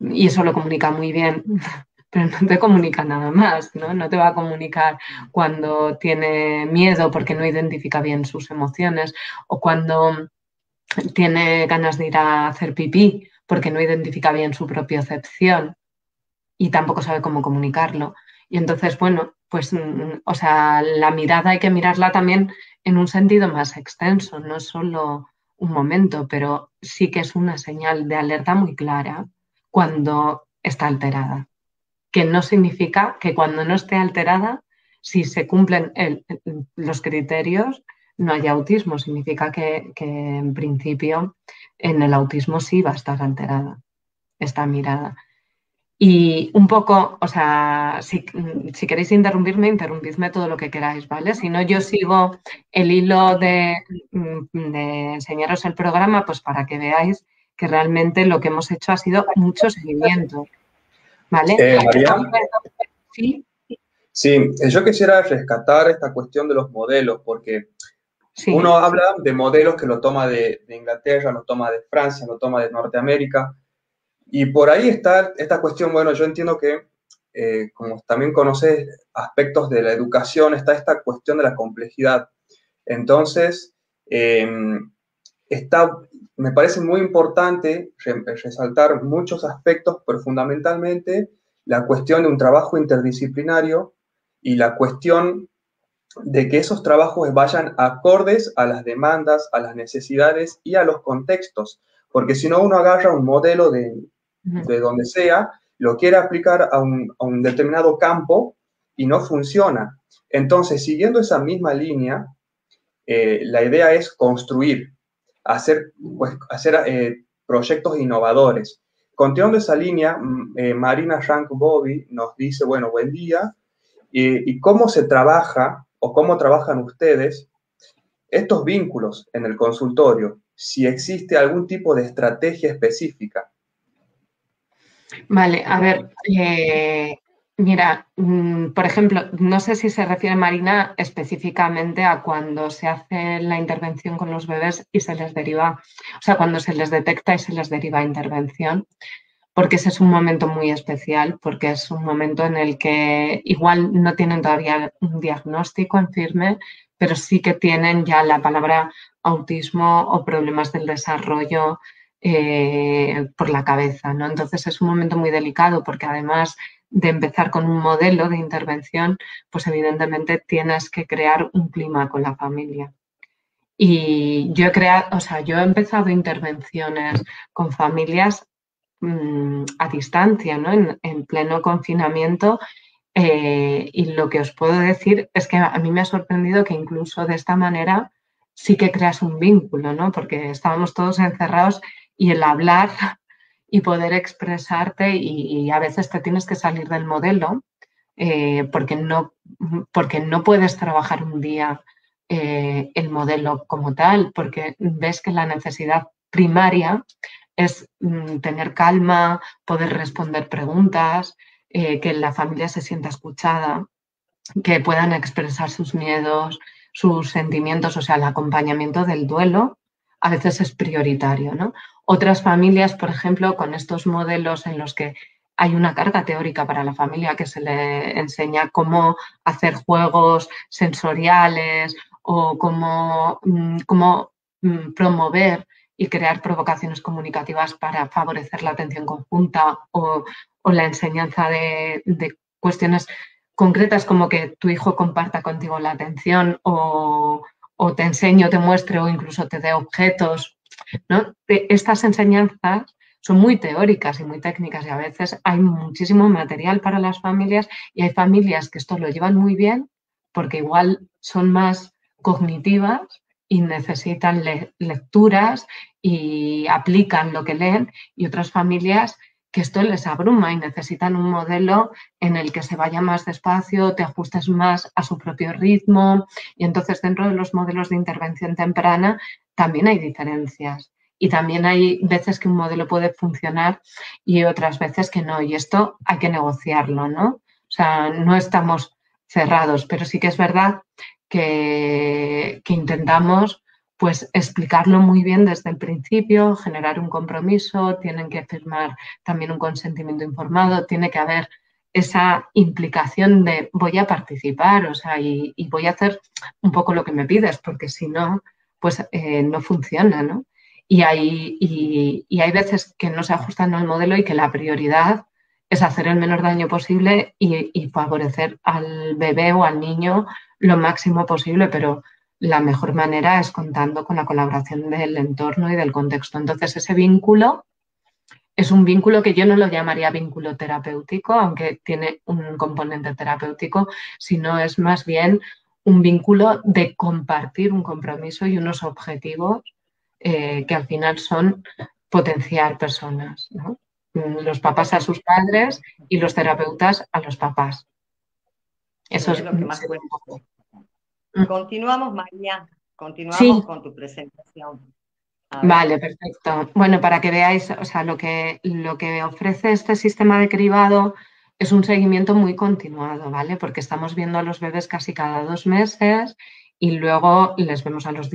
y eso lo comunica muy bien, pero no te comunica nada más, ¿no? No te va a comunicar cuando tiene miedo porque no identifica bien sus emociones o cuando tiene ganas de ir a hacer pipí porque no identifica bien su propiocepción y tampoco sabe cómo comunicarlo. Y entonces, bueno, pues, mm, o sea, la mirada hay que mirarla también en un sentido más extenso, no solo un momento, pero sí que es una señal de alerta muy clara cuando está alterada que no significa que cuando no esté alterada, si se cumplen los criterios, no haya autismo. Significa que, en principio en el autismo sí va a estar alterada esta mirada. Y un poco, o sea, si, queréis interrumpirme, interrumpidme todo lo que queráis, ¿vale? Si no, yo sigo el hilo de, de, enseñaros el programa, pues para que veáis que realmente lo que hemos hecho ha sido mucho seguimiento. ¿Vale? Eh, María, ¿Sí? sí, eh, yo quisiera rescatar esta cuestión de los modelos, porque uno habla de modelos que lo toma de, Inglaterra, lo toma de Francia, lo toma de Norteamérica, y por ahí está esta cuestión, bueno, yo entiendo que, eh, como también conoces aspectos de la educación, está esta cuestión de la complejidad. Entonces, em, está me parece muy importante resaltar muchos aspectos, pero fundamentalmente la cuestión de un trabajo interdisciplinario y la cuestión de que esos trabajos vayan acordes a las demandas, a las necesidades y a los contextos, porque si no uno agarra un modelo de, donde sea, lo quiere aplicar a un, determinado campo y no funciona. Entonces, siguiendo esa misma línea, eh, la idea es construir, hacer, pues, hacer eh, proyectos innovadores. Continuando esa línea, mm, eh, Marina Rank Bobby nos dice, bueno, buen día, y cómo se trabaja o cómo trabajan ustedes estos vínculos en el consultorio, si existe algún tipo de estrategia específica. Vale, a ver, eh, Mira, mm, por ejemplo, no sé si se refiere Marina específicamente a cuando se hace la intervención con los bebés y se les deriva, o sea, cuando se les detecta y se les deriva intervención, porque ese es un momento muy especial, porque es un momento en el que igual no tienen todavía un diagnóstico en firme, pero sí que tienen ya la palabra autismo o problemas del desarrollo eh, por la cabeza, ¿no? Entonces es un momento muy delicado porque además de empezar con un modelo de intervención, pues evidentemente tienes que crear un clima con la familia. Y yo he creado, o sea, yo he empezado intervenciones con familias mm, a distancia, ¿no? En, pleno confinamiento. Eh, y lo que os puedo decir es que a mí me ha sorprendido que incluso de esta manera sí que creas un vínculo, ¿no? Porque estábamos todos encerrados y el hablar y poder expresarte y, a veces te tienes que salir del modelo eh, porque, no, porque no puedes trabajar un día eh, el modelo como tal, porque ves que la necesidad primaria es mm, tener calma, poder responder preguntas, eh, que la familia se sienta escuchada, que puedan expresar sus miedos, sus sentimientos, o sea, el acompañamiento del duelo a veces es prioritario, ¿no? Otras familias, por ejemplo, con estos modelos en los que hay una carga teórica para la familia que se le enseña cómo hacer juegos sensoriales o cómo, mm, cómo mm, promover y crear provocaciones comunicativas para favorecer la atención conjunta o, la enseñanza de, cuestiones concretas como que tu hijo comparta contigo la atención o, o te enseño, te muestre o incluso te dé objetos estas enseñanzas son muy teóricas y muy técnicas y a veces hay muchísimo material para las familias y hay familias que esto lo llevan muy bien porque igual son más cognitivas y necesitan lecturas y aplican lo que leen y otras familias que esto les abruma y necesitan un modelo en el que se vaya más despacio, te ajustes más a su propio ritmo. Y entonces dentro de los modelos de intervención temprana también hay diferencias. Y también hay veces que un modelo puede funcionar y otras veces que no. Y esto hay que negociarlo, ¿no? O sea, no estamos cerrados, pero sí que es verdad que, que intentamos pues explicarlo muy bien desde el principio, generar un compromiso, tienen que firmar también un consentimiento informado, tiene que haber esa implicación de voy a participar, o sea, y, voy a hacer un poco lo que me pides, porque si no, pues eh, no funciona, ¿no? Y hay, y, hay veces que no se ajustan al modelo y que la prioridad es hacer el menor daño posible y, y favorecer al bebé o al niño lo máximo posible, pero la mejor manera es contando con la colaboración del entorno y del contexto. Entonces, ese vínculo es un vínculo que yo no lo llamaría vínculo terapéutico, aunque tiene un componente terapéutico, sino es más bien un vínculo de compartir un compromiso y unos objetivos eh, que al final son potenciar personas. Los papás a sus padres y los terapeutas a los papás. Eso es, lo que más cuenta. Mm. Continuamos, María. Continuamos con tu presentación. Vale, perfecto. Bueno, para que veáis, o sea, lo que, lo que ofrece este sistema de cribado es un seguimiento muy continuado, ¿vale? Porque estamos viendo a los bebés casi cada dos meses y luego les vemos a los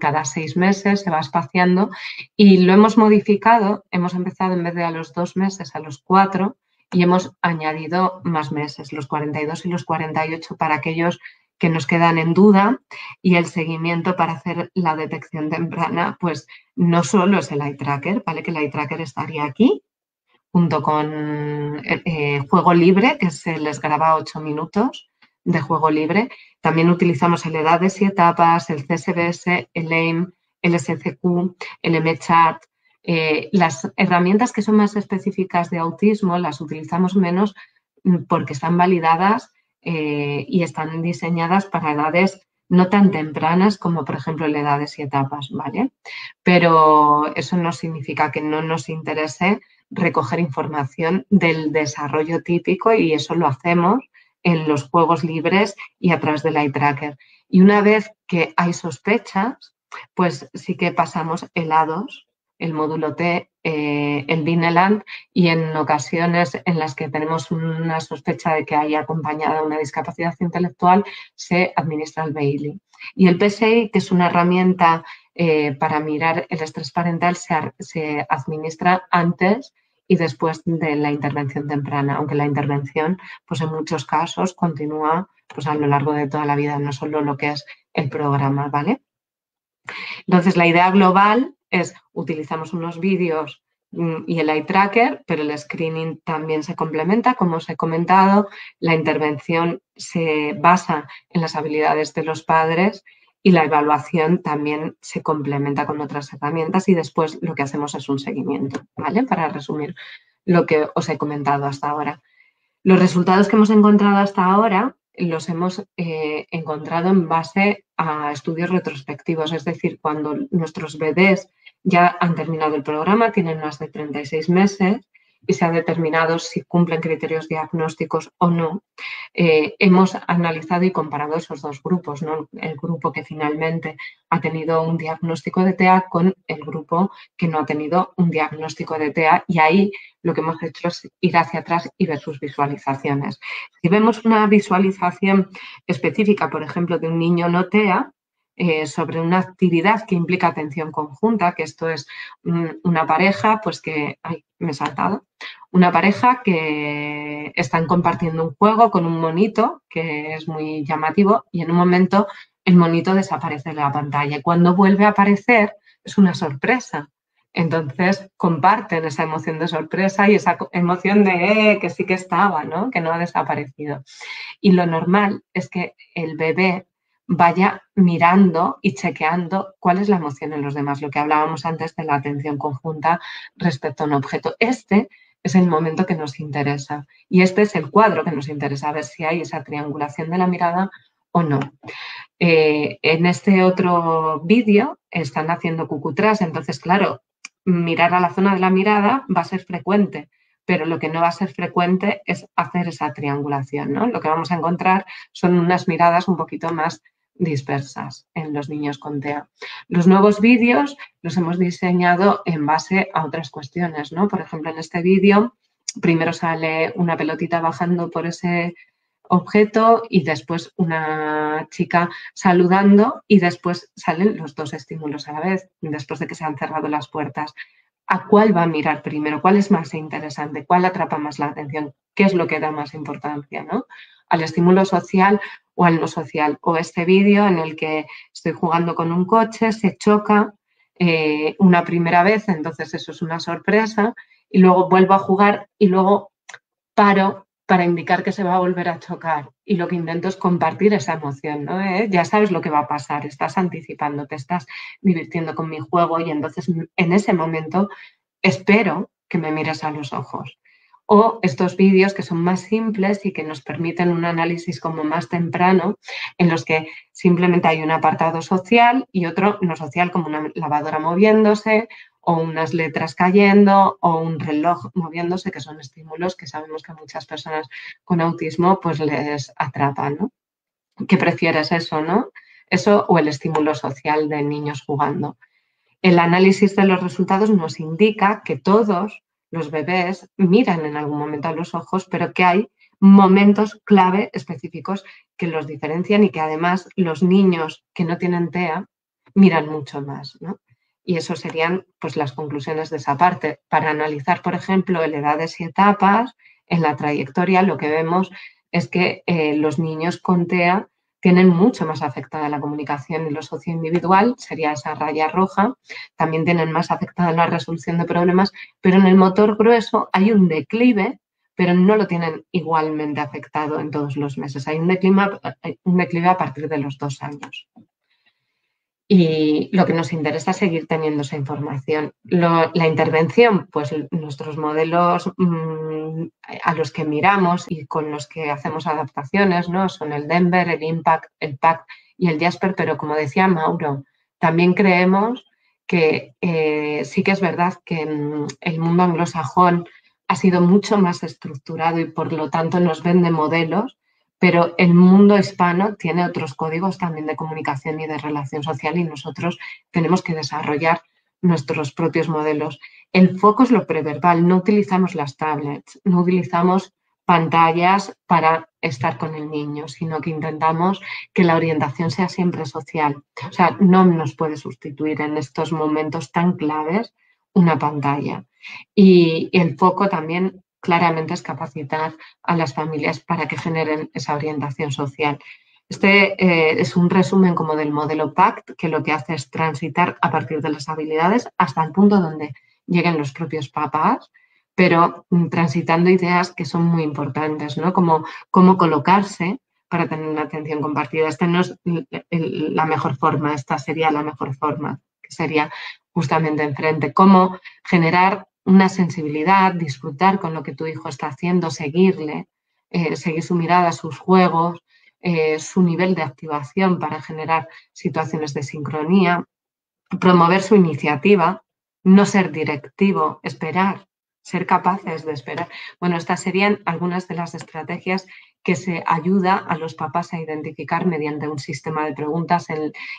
cada seis meses, se va espaciando y lo hemos modificado, hemos empezado en vez de a los dos meses, a los cuatro y hemos añadido más meses, los 42 y los 48 para aquellos que nos quedan en duda y el seguimiento para hacer la detección temprana, pues no solo es el eye tracker, ¿vale? Que el eye tracker estaría aquí junto con eh, juego libre, que se les graba ocho minutos de juego libre. También utilizamos el edades y etapas, el CSBS, el AIM, el SCQ, el MChat. Eh, las herramientas que son más específicas de autismo las utilizamos menos mm, porque están validadas eh, y están diseñadas para edades no tan tempranas como, por ejemplo, en edades y etapas, ¿vale? Pero eso no significa que no nos interese recoger información del desarrollo típico y eso lo hacemos en los juegos libres y a través del eye tracker. Y una vez que hay sospechas, pues sí que pasamos helados el módulo T, eh, el Bineland y en ocasiones en las que tenemos una sospecha de que haya acompañada una discapacidad intelectual, se administra el Bailey. Y el PSI, que es una herramienta eh, para mirar el estrés parental, se, administra antes y después de la intervención temprana, aunque la intervención, pues en muchos casos continúa pues a lo largo de toda la vida, no solo lo que es el programa, ¿vale? Entonces, la idea global es utilizamos unos vídeos mm, y el eye tracker, pero el screening también se complementa, como os he comentado, la intervención se basa en las habilidades de los padres y la evaluación también se complementa con otras herramientas y después lo que hacemos es un seguimiento, ¿vale? Para resumir lo que os he comentado hasta ahora. Los resultados que hemos encontrado hasta ahora los hemos eh, encontrado en base a estudios retrospectivos, es decir, cuando nuestros bebés ya han terminado el programa, tienen más de 36 meses y se ha determinado si cumplen criterios diagnósticos o no. Eh, hemos analizado y comparado esos dos grupos, el grupo que finalmente ha tenido un diagnóstico de TEA con el grupo que no ha tenido un diagnóstico de TEA y ahí lo que hemos hecho es ir hacia atrás y ver sus visualizaciones. Si vemos una visualización específica, por ejemplo, de un niño no TEA, eh, sobre una actividad que implica atención conjunta, que esto es una pareja, pues que, ay, me he saltado, una pareja que están compartiendo un juego con un monito que es muy llamativo y en un momento el monito desaparece de la pantalla cuando vuelve a aparecer es una sorpresa. Entonces comparten esa emoción de sorpresa y esa emoción de eh, que sí que estaba, ¿no? que no ha desaparecido. Y lo normal es que el bebé vaya mirando y chequeando cuál es la emoción en los demás, lo que hablábamos antes de la atención conjunta respecto a un objeto. Este es el momento que nos interesa y este es el cuadro que nos interesa, a ver si hay esa triangulación de la mirada o no. Eh, en este otro vídeo están haciendo cucutras, entonces, claro, mirar a la zona de la mirada va a ser frecuente, pero lo que no va a ser frecuente es hacer esa triangulación, ¿no? Lo que vamos a encontrar son unas miradas un poquito más dispersas en los niños con TEA. Los nuevos vídeos los hemos diseñado en base a otras cuestiones, ¿no? Por ejemplo, en este vídeo primero sale una pelotita bajando por ese objeto y después una chica saludando y después salen los dos estímulos a la vez, después de que se han cerrado las puertas. ¿A cuál va a mirar primero? ¿Cuál es más interesante? ¿Cuál atrapa más la atención? ¿Qué es lo que da más importancia? ¿no? ¿Al estímulo social o al no social? O este vídeo en el que estoy jugando con un coche, se choca eh, una primera vez, entonces eso es una sorpresa, y luego vuelvo a jugar y luego paro para indicar que se va a volver a chocar. Y lo que intento es compartir esa emoción, ¿no? ¿Eh? Ya sabes lo que va a pasar, estás anticipando, te estás divirtiendo con mi juego y entonces en ese momento espero que me mires a los ojos. O estos vídeos que son más simples y que nos permiten un análisis como más temprano, en los que simplemente hay un apartado social y otro no social, como una lavadora moviéndose o unas letras cayendo o un reloj moviéndose, que son estímulos que sabemos que a muchas personas con autismo pues les atrapan, ¿no? ¿Qué prefieres eso, no? Eso o el estímulo social de niños jugando. El análisis de los resultados nos indica que todos los bebés miran en algún momento a los ojos, pero que hay momentos clave específicos que los diferencian y que además los niños que no tienen TEA miran mucho más, ¿no? y eso serían pues las conclusiones de esa parte. Para analizar, por ejemplo, el edades y etapas, en la trayectoria lo que vemos es que eh, los niños con TEA tienen mucho más afectada la comunicación y lo socioindividual, sería esa raya roja, también tienen más afectada la resolución de problemas, pero en el motor grueso hay un declive, pero no lo tienen igualmente afectado en todos los meses. Hay un declive, un declive a partir de los dos años. Y lo que nos interesa es seguir teniendo esa información. la intervención, pues nuestros modelos mm, a los que miramos y con los que hacemos adaptaciones, ¿no? Son el Denver, el Impact, el PAC y el Jasper, pero como decía Mauro, también creemos que eh, sí que es verdad que mm, el mundo anglosajón ha sido mucho más estructurado y por lo tanto nos vende modelos pero el mundo hispano tiene otros códigos también de comunicación y de relación social y nosotros tenemos que desarrollar nuestros propios modelos. El foco es lo preverbal, no utilizamos las tablets, no utilizamos pantallas para estar con el niño, sino que intentamos que la orientación sea siempre social. O sea, no nos puede sustituir en estos momentos tan claves una pantalla. Y el foco también claramente es capacitar a las familias para que generen esa orientación social. Este eh, es un resumen como del modelo PACT, que lo que hace es transitar a partir de las habilidades hasta el punto donde lleguen los propios papás, pero mm, transitando ideas que son muy importantes, ¿no? Como cómo colocarse para tener una atención compartida. Esta no es la mejor forma, esta sería la mejor forma, que sería justamente enfrente. Cómo generar una sensibilidad, disfrutar con lo que tu hijo está haciendo, seguirle, eh, seguir su mirada, sus juegos, eh, su nivel de activación para generar situaciones de sincronía, promover su iniciativa, no ser directivo, esperar, ser capaces de esperar. Bueno, estas serían algunas de las estrategias que se ayuda a los papás a identificar mediante un sistema de preguntas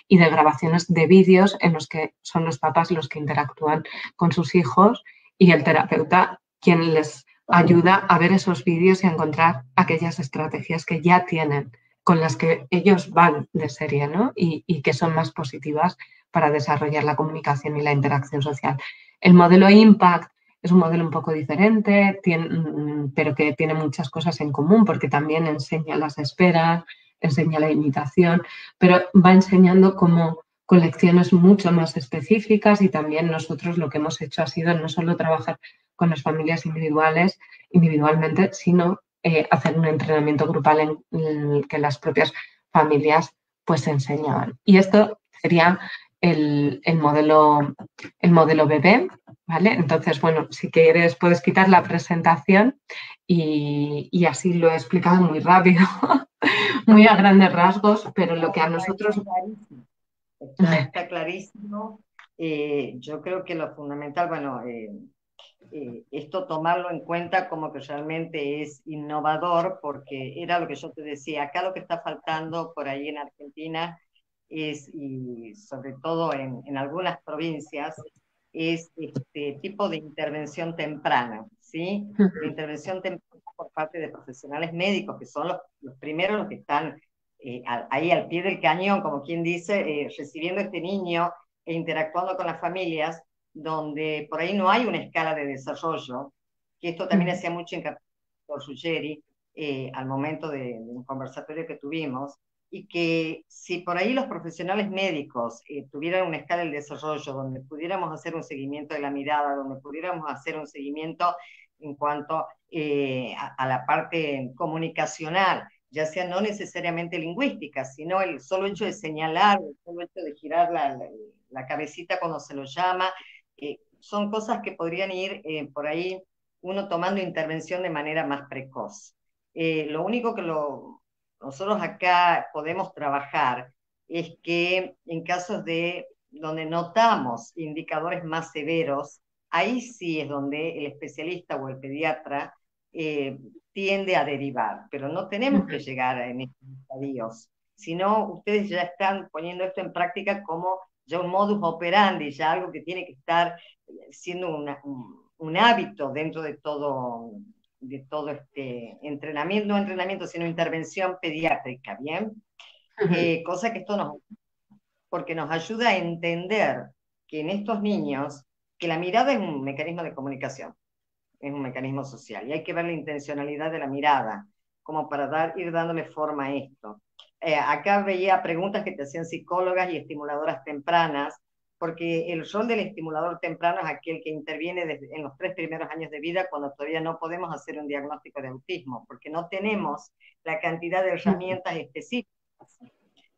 y de grabaciones de vídeos en los que son los papás los que interactúan con sus hijos y el terapeuta quien les ayuda a ver esos vídeos y a encontrar aquellas estrategias que ya tienen, con las que ellos van de serie ¿no? y, que son más positivas para desarrollar la comunicación y la interacción social. El modelo Impact es un modelo un poco diferente, mm, pero que tiene muchas cosas en común porque también enseña las esperas, enseña la imitación, pero va enseñando cómo colecciones mucho más específicas y también nosotros lo que hemos hecho ha sido no solo trabajar con las familias individuales individualmente, sino eh, hacer un entrenamiento grupal en, el que las propias familias pues enseñaban. Y esto sería el, modelo, el modelo bebé, ¿Vale? Entonces, bueno, si quieres puedes quitar la presentación y, así lo he explicado muy rápido, muy a grandes rasgos, pero lo que a nosotros... Está, clarísimo. Eh, yo creo que lo fundamental, bueno, eh, eh, esto tomarlo en cuenta como que realmente es innovador, porque era lo que yo te decía, acá lo que está faltando por ahí en Argentina es, y sobre todo en, en algunas provincias, es este tipo de intervención temprana, ¿sí? De intervención temprana por parte de profesionales médicos, que son los, los primeros los que están eh, ahí al pie del cañón, como quien dice, eh, recibiendo a este niño e interactuando con las familias, donde por ahí no hay una escala de desarrollo, que esto también hacía mucho hincapié por Ruggeri eh, al momento de, de un conversatorio que tuvimos, y que si por ahí los profesionales médicos eh, tuvieran una escala del desarrollo donde pudiéramos hacer un seguimiento de la mirada, donde pudiéramos hacer un seguimiento en cuanto eh, a, la parte comunicacional, ya sea no necesariamente lingüística, sino el solo hecho de señalar, el solo hecho de girar la, la, cabecita cuando se lo llama, eh, son cosas que podrían ir por ahí uno tomando intervención de manera más precoz. lo único que lo, nosotros acá podemos trabajar es que en casos de donde notamos indicadores más severos, ahí sí es donde el especialista o el pediatra eh, tiende a derivar, pero no tenemos que llegar en estos estadios, sino ustedes ya están poniendo esto en práctica como ya un modus operandi, ya algo que tiene que estar siendo un, un hábito dentro de todo de todo este entrenamiento, no entrenamiento, sino intervención pediátrica, ¿bien? Eh, cosa que esto nos, porque nos ayuda a entender que en estos niños, que la mirada es un mecanismo de comunicación, es un mecanismo social, y hay que ver la intencionalidad de la mirada, como para dar, ir dándole forma a esto. Eh, acá veía preguntas que te hacían psicólogas y estimuladoras tempranas, porque el rol del estimulador temprano es aquel que interviene en los tres primeros años de vida cuando todavía no podemos hacer un diagnóstico de autismo, porque no tenemos la cantidad de herramientas específicas.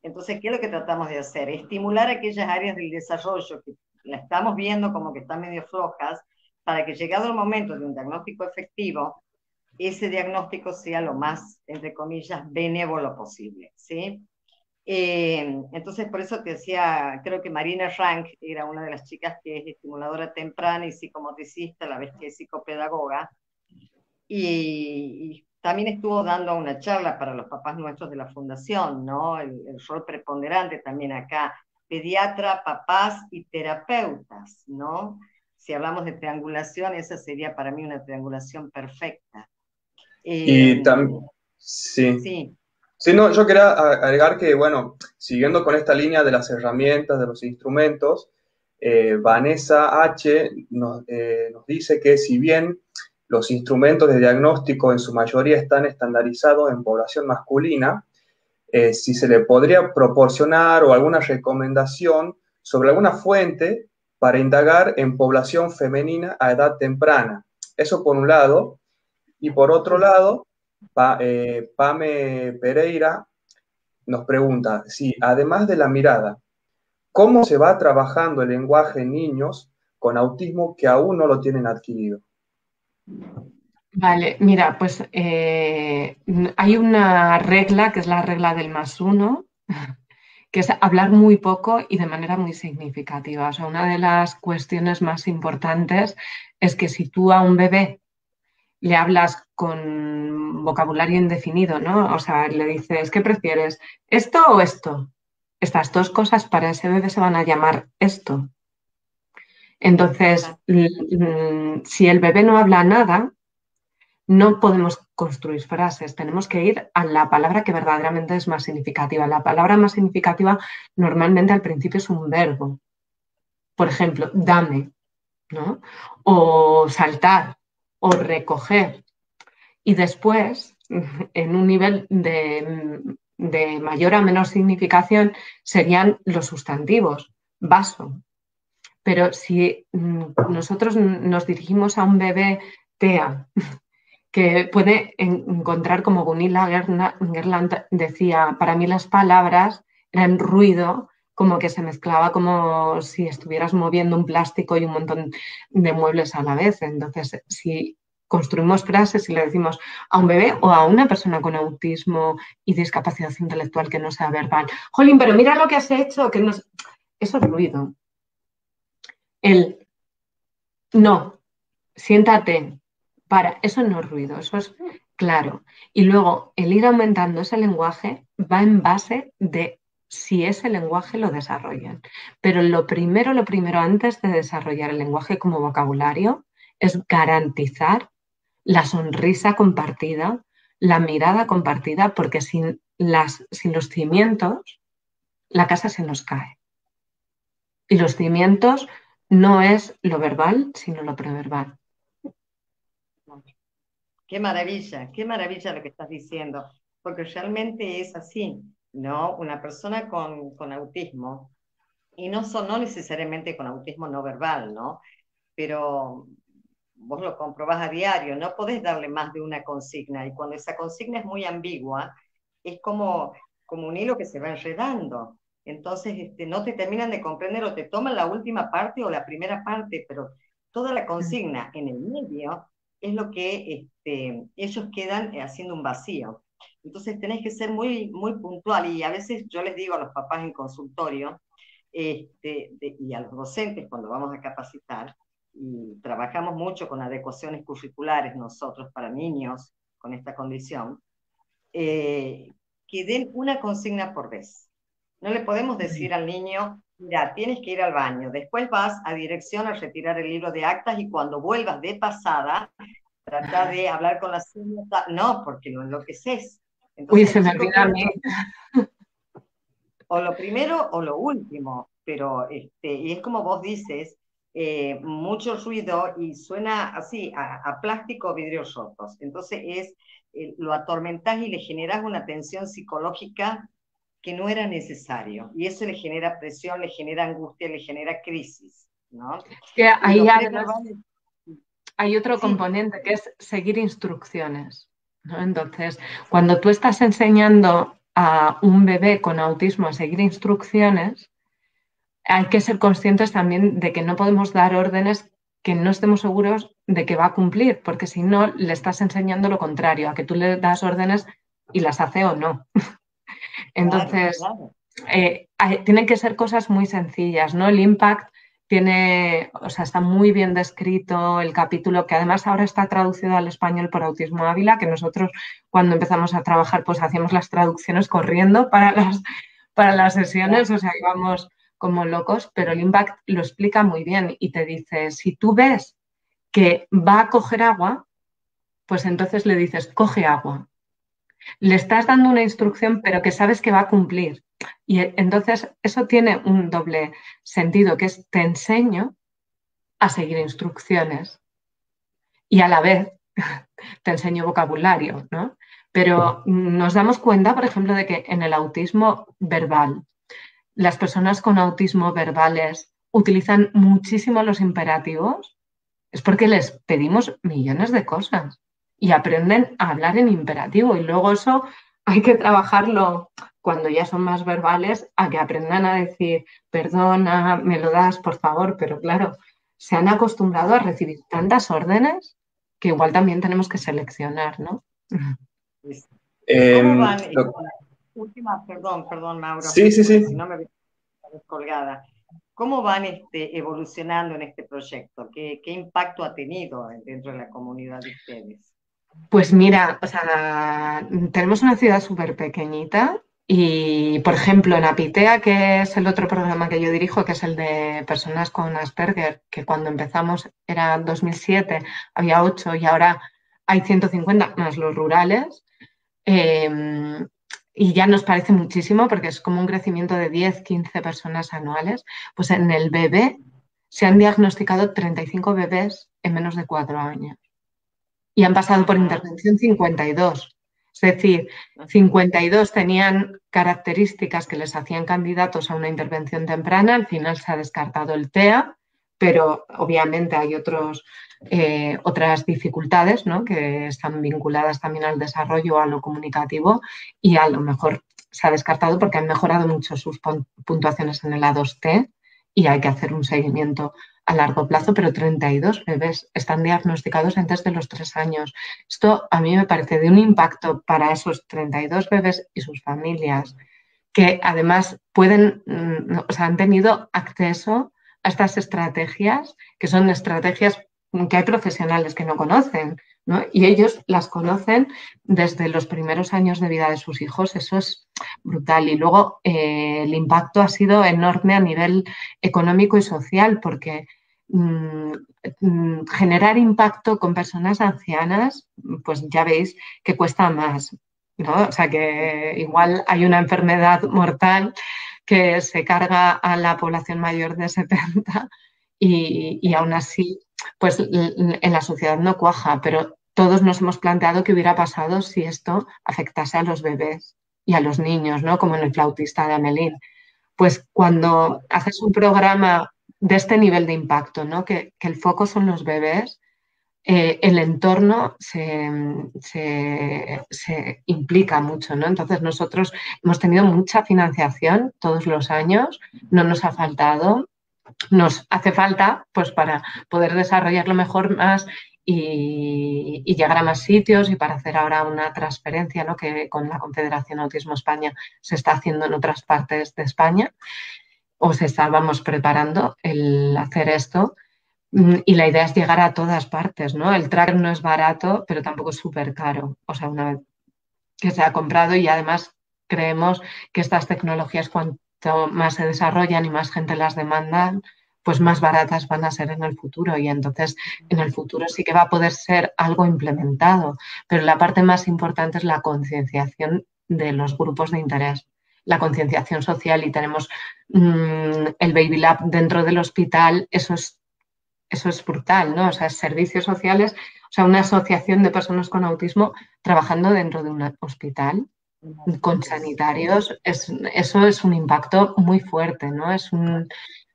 Entonces, ¿qué es lo que tratamos de hacer? Estimular aquellas áreas del desarrollo que la estamos viendo como que están medio flojas, para que llegado el momento de un diagnóstico efectivo, ese diagnóstico sea lo más, entre comillas, benévolo posible, ¿sí? Eh, entonces, por eso te decía, creo que Marina Rank era una de las chicas que es estimuladora temprana y psicomotricista, a la vez que es psicopedagoga. Y, también estuvo dando una charla para los papás nuestros de la fundación, ¿no? El, el, rol preponderante también acá, pediatra, papás y terapeutas, ¿no? Si hablamos de triangulación, esa sería para mí una triangulación perfecta. y eh, también, sí. sí. Sí, no, yo quería agregar que, bueno, siguiendo con esta línea de las herramientas, de los instrumentos, eh, Vanessa H. Nos, eh, nos, dice que si bien los instrumentos de diagnóstico en su mayoría están estandarizados en población masculina, eh, si se le podría proporcionar o alguna recomendación sobre alguna fuente para indagar en población femenina a edad temprana. Eso por un lado. Y por otro lado, eh, Pame Pereira nos pregunta si, además de la mirada, ¿cómo se va trabajando el lenguaje en niños con autismo que aún no lo tienen adquirido? Vale, mira, pues eh, hay una regla que es la regla del más uno, que es hablar muy poco y de manera muy significativa. O sea, una de las cuestiones más importantes es que si tú a un bebé le hablas con vocabulario indefinido, ¿no? O sea, le dices, ¿qué prefieres? ¿Esto o esto? Estas dos cosas para ese bebé se van a llamar esto. Entonces, si el bebé no habla nada, no podemos construir frases, tenemos que ir a la palabra que verdaderamente es más significativa. La palabra más significativa normalmente al principio es un verbo. Por ejemplo, dame, ¿no? O saltar, o recoger. Y después, en un nivel de, mayor a menor significación, serían los sustantivos, vaso. Pero si mm, nosotros nos dirigimos a un bebé TEA, que puede encontrar, como Gunilla Gerland decía, para mí las palabras eran ruido como que se mezclaba como si estuvieras moviendo un plástico y un montón de muebles a la vez. Entonces, si construimos frases y le decimos a un bebé o a una persona con autismo y discapacidad intelectual que no sea verbal, Jolín, pero mira lo que has hecho, que no... Eso es ruido. El no, siéntate, para, eso no es ruido, eso es claro. Y luego el ir aumentando ese lenguaje va en base de si ese lenguaje lo desarrollan. Pero lo primero, lo primero antes de desarrollar el lenguaje como vocabulario es garantizar la sonrisa compartida, la mirada compartida, porque sin, las, sin los cimientos la casa se nos cae. Y los cimientos no es lo verbal, sino lo preverbal. Qué maravilla, qué maravilla lo que estás diciendo, porque realmente es así, ¿no? Una persona con, con autismo, y no, son, no necesariamente con autismo no verbal, ¿no? Pero vos lo comprobás a diario, no podés darle más de una consigna, y cuando esa consigna es muy ambigua, es como, como un hilo que se va enredando. Entonces, este, no te terminan de comprender o te toman la última parte o la primera parte, pero toda la consigna en el medio es lo que este, ellos quedan haciendo un vacío. Entonces tenés que ser muy, muy puntual y a veces yo les digo a los papás en consultorio este, y a los docentes cuando vamos a capacitar, y trabajamos mucho con adecuaciones curriculares nosotros para niños con esta condición, eh, que den una consigna por vez. No le podemos decir al niño, mira, tienes que ir al baño, después vas a dirección a retirar el libro de actas y cuando vuelvas de pasada, trata de hablar con la señora. No, porque lo enloqueces. Uy, se me a mí. O lo primero o lo último, pero este, y es como vos dices, eh, mucho ruido y suena así, a, plástico o vidrios rotos. Entonces es, eh, lo atormentás y le generas una tensión psicológica que no era necesario. Y eso le genera presión, le genera angustia, le genera crisis. ¿no? Que ahí hay otro componente que es seguir instrucciones. Entonces, cuando tú estás enseñando a un bebé con autismo a seguir instrucciones, hay que ser conscientes también de que no podemos dar órdenes que no estemos seguros de que va a cumplir, porque si no, le estás enseñando lo contrario, a que tú le das órdenes y las hace o no. Entonces, eh, tienen que ser cosas muy sencillas, ¿no? El impact tiene, o sea, está muy bien descrito el capítulo, que además ahora está traducido al español por Autismo Ávila, que nosotros cuando empezamos a trabajar, pues hacíamos las traducciones corriendo para las, para las sesiones, o sea, íbamos como locos, pero el impact lo explica muy bien y te dice, si tú ves que va a coger agua, pues entonces le dices, coge agua. Le estás dando una instrucción, pero que sabes que va a cumplir. Y entonces eso tiene un doble sentido, que es te enseño a seguir instrucciones y a la vez te enseño vocabulario, ¿no? Pero nos damos cuenta, por ejemplo, de que en el autismo verbal, las personas con autismo verbales utilizan muchísimo los imperativos, es porque les pedimos millones de cosas y aprenden a hablar en imperativo y luego eso hay que trabajarlo cuando ya son más verbales a que aprendan a decir, perdona, me lo das, por favor, pero claro, se han acostumbrado a recibir tantas órdenes que igual también tenemos que seleccionar, ¿no? Em, última, perdón, perdón, Mauro. Sí, sí, sí. Si no me voy descolgada. ¿Cómo van este, evolucionando en este proyecto? ¿Qué, ¿Qué impacto ha tenido dentro de la comunidad de ustedes? Pues mira, o sea, tenemos una ciudad súper pequeñita y, por ejemplo, en Apitea, que es el otro programa que yo dirijo, que es el de personas con Asperger, que cuando empezamos era 2007, había 8 y ahora hay 150 más los rurales. Em, y ya nos parece muchísimo porque es como un crecimiento de 10, 15 personas anuales. Pues en el bebé se han diagnosticado 35 bebés en menos de 4 años y han pasado por intervención 52. Es decir, 52 tenían características que les hacían candidatos a una intervención temprana, al final se ha descartado el TEA, pero obviamente hay otros, eh, otras dificultades ¿no? que están vinculadas también al desarrollo, a lo comunicativo y a lo mejor se ha descartado porque han mejorado mucho sus puntuaciones en el A2T y hay que hacer un seguimiento a largo plazo, pero 32 bebés están diagnosticados antes de los tres años. Esto a mí me parece de un impacto para esos 32 bebés y sus familias, que además pueden, mm, o sea, han tenido acceso a estas estrategias, que son estrategias que hay profesionales que no conocen, ¿no? Y ellos las conocen desde los primeros años de vida de sus hijos. Eso es brutal. Y luego eh, el impacto ha sido enorme a nivel económico y social, porque mm, mm, generar impacto con personas ancianas, pues ya veis que cuesta más. ¿no? O sea que igual hay una enfermedad mortal que se carga a la población mayor de 70 y, y aún así pues en la sociedad no cuaja, pero todos nos hemos planteado qué hubiera pasado si esto afectase a los bebés y a los niños, ¿no? Como en el flautista de Amelín. Pues cuando haces un programa de este nivel de impacto, ¿no? Que, el foco son los bebés, eh, el entorno se, se, implica mucho, ¿no? Entonces nosotros hemos tenido mucha financiación todos los años, no nos ha faltado, nos hace falta pues para poder desarrollarlo mejor más y, llegar a más sitios y para hacer ahora una transferencia ¿no? que con la Confederación Autismo España se está haciendo en otras partes de España o se estábamos preparando el hacer esto mm, y la idea es llegar a todas partes, ¿no? El tracker no es barato, pero tampoco es súper caro. O sea, una vez que se ha comprado y además creemos que estas tecnologías cuanto más se desarrollan y más gente las demanda, pues más baratas van a ser en el futuro y entonces en el futuro sí que va a poder ser algo implementado, pero la parte más importante es la concienciación de los grupos de interés, la concienciación social y tenemos mm, el Baby Lab dentro del hospital, eso es, eso es brutal, ¿no? O sea, servicios sociales, o sea, una asociación de personas con autismo trabajando dentro de un hospital con sanitarios, eso es un impacto muy fuerte, ¿no? Es, un,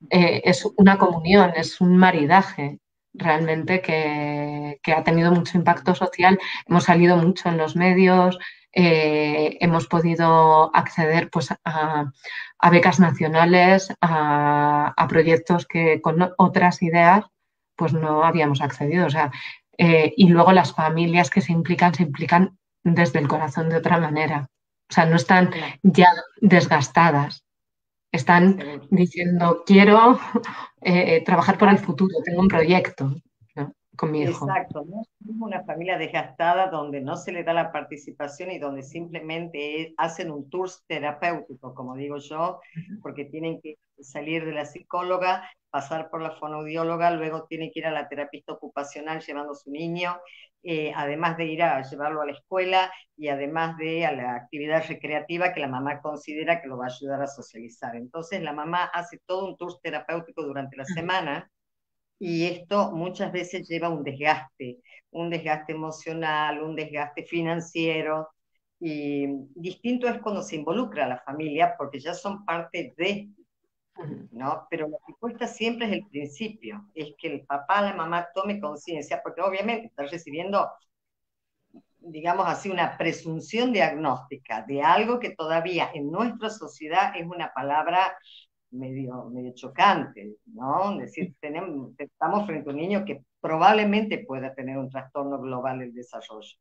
eh, es una comunión, es un maridaje realmente que, ha tenido mucho impacto social. Hemos salido mucho en los medios, eh, hemos podido acceder pues, a, becas nacionales, a, proyectos que con otras ideas pues no habíamos accedido. O sea, eh, y luego las familias que se implican, se implican desde el corazón de otra manera. O sea, no están ya desgastadas. Están diciendo, quiero eh, trabajar por el futuro, tengo un proyecto con mi hijo. Exacto, no es una familia desgastada donde no se le da la participación y donde simplemente hacen un tour terapéutico, como digo yo, porque tienen que salir de la psicóloga, pasar por la fonoaudióloga, luego tienen que ir a la terapista ocupacional llevando a su niño, eh, además de ir a llevarlo a la escuela y además de a la actividad recreativa que la mamá considera que lo va a ayudar a socializar. Entonces la mamá hace todo un tour terapéutico durante la semana y esto muchas veces lleva un desgaste, un desgaste emocional, un desgaste financiero. Y distinto es cuando se involucra a la familia porque ya son parte de ¿no? Pero lo que cuesta siempre es el principio, es que el papá, la mamá tome conciencia, porque obviamente está recibiendo, digamos así, una presunción diagnóstica de algo que todavía en nuestra sociedad es una palabra medio, medio chocante, ¿no? Es decir, tenemos, estamos frente a un niño que probablemente pueda tener un trastorno global del desarrollo.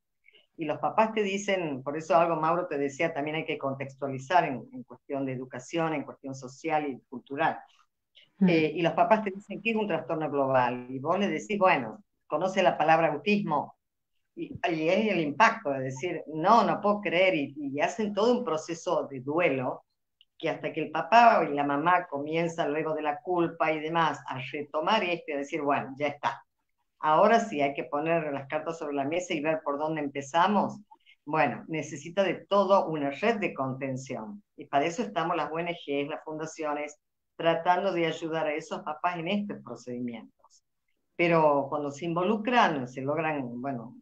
Y los papás te dicen, por eso algo Mauro te decía, también hay que contextualizar en, en cuestión de educación, en cuestión social y cultural. Mm. Eh, y los papás te dicen que es un trastorno global. Y vos le decís, bueno, conoce la palabra autismo. Y, y es el impacto de decir, no, no puedo creer. Y, y hacen todo un proceso de duelo que hasta que el papá y la mamá comienzan luego de la culpa y demás a retomar esto y a decir, bueno, ya está, Ahora sí hay que poner las cartas sobre la mesa y ver por dónde empezamos. Bueno, necesita de todo una red de contención. Y para eso estamos las ONGs, las fundaciones, tratando de ayudar a esos papás en estos procedimientos. Pero cuando se involucran, se logran, bueno,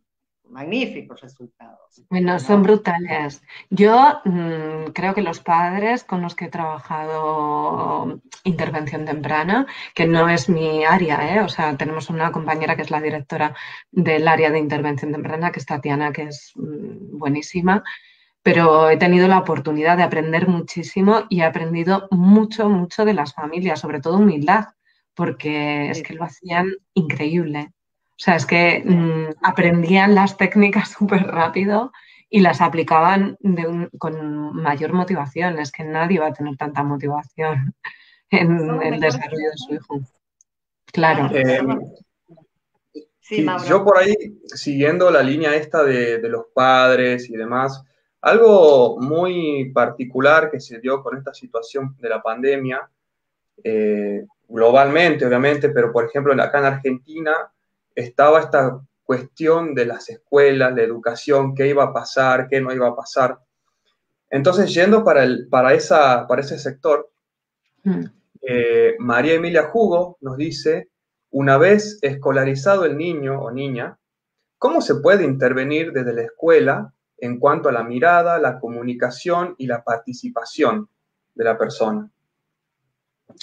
magníficos resultados. Bueno, son brutales. Yo mm, creo que los padres con los que he trabajado intervención temprana, que no es mi área, ¿eh? o sea, tenemos una compañera que es la directora del área de intervención temprana, que es Tatiana, que es mm, buenísima, pero he tenido la oportunidad de aprender muchísimo y he aprendido mucho, mucho de las familias, sobre todo humildad, porque es que lo hacían increíble. O sea, es que mm, aprendían las técnicas súper rápido y las aplicaban con mayor motivación. Es que nadie va a tener tanta motivación en el desarrollo de su hijo. Claro. Eh, yo por ahí, siguiendo la línea esta de, los padres y demás, algo muy particular que se dio con esta situación de la pandemia, eh, globalmente obviamente, pero por ejemplo acá en Argentina estaba esta cuestión de las escuelas, la educación, qué iba a pasar, qué no iba a pasar. Entonces, yendo para, el, para, esa, para ese sector, mm. eh, María Emilia Jugo nos dice, una vez escolarizado el niño o niña, ¿cómo se puede intervenir desde la escuela en cuanto a la mirada, la comunicación y la participación de la persona?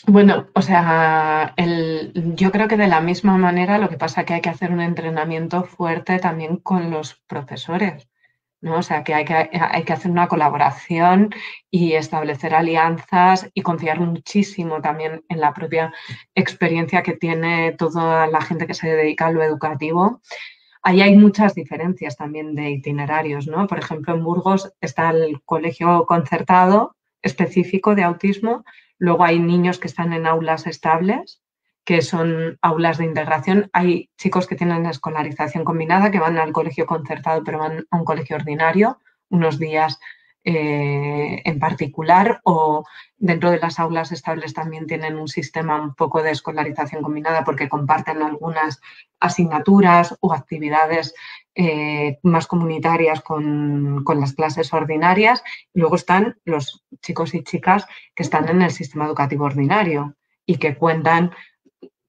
Bueno, o sea, yo creo que de la misma manera lo que pasa es que hay que hacer un entrenamiento fuerte también con los profesores, ¿no? O sea, que hay que, hay que hacer una colaboración y establecer alianzas y confiar muchísimo también en la propia experiencia que tiene toda la gente que se dedica a lo educativo. Ahí hay muchas diferencias también de itinerarios, ¿no? Por ejemplo, en Burgos está el colegio concertado específico de autismo Luego hay niños que están en aulas estables, que son aulas de integración. Hay chicos que tienen escolarización combinada, que van al colegio concertado, pero van a un colegio ordinario unos días eh, en particular o dentro de las aulas estables también tienen un sistema un poco de escolarización combinada porque comparten algunas asignaturas o actividades eh, más comunitarias con, con, las clases ordinarias. Luego están los chicos y chicas que están en el sistema educativo ordinario y que cuentan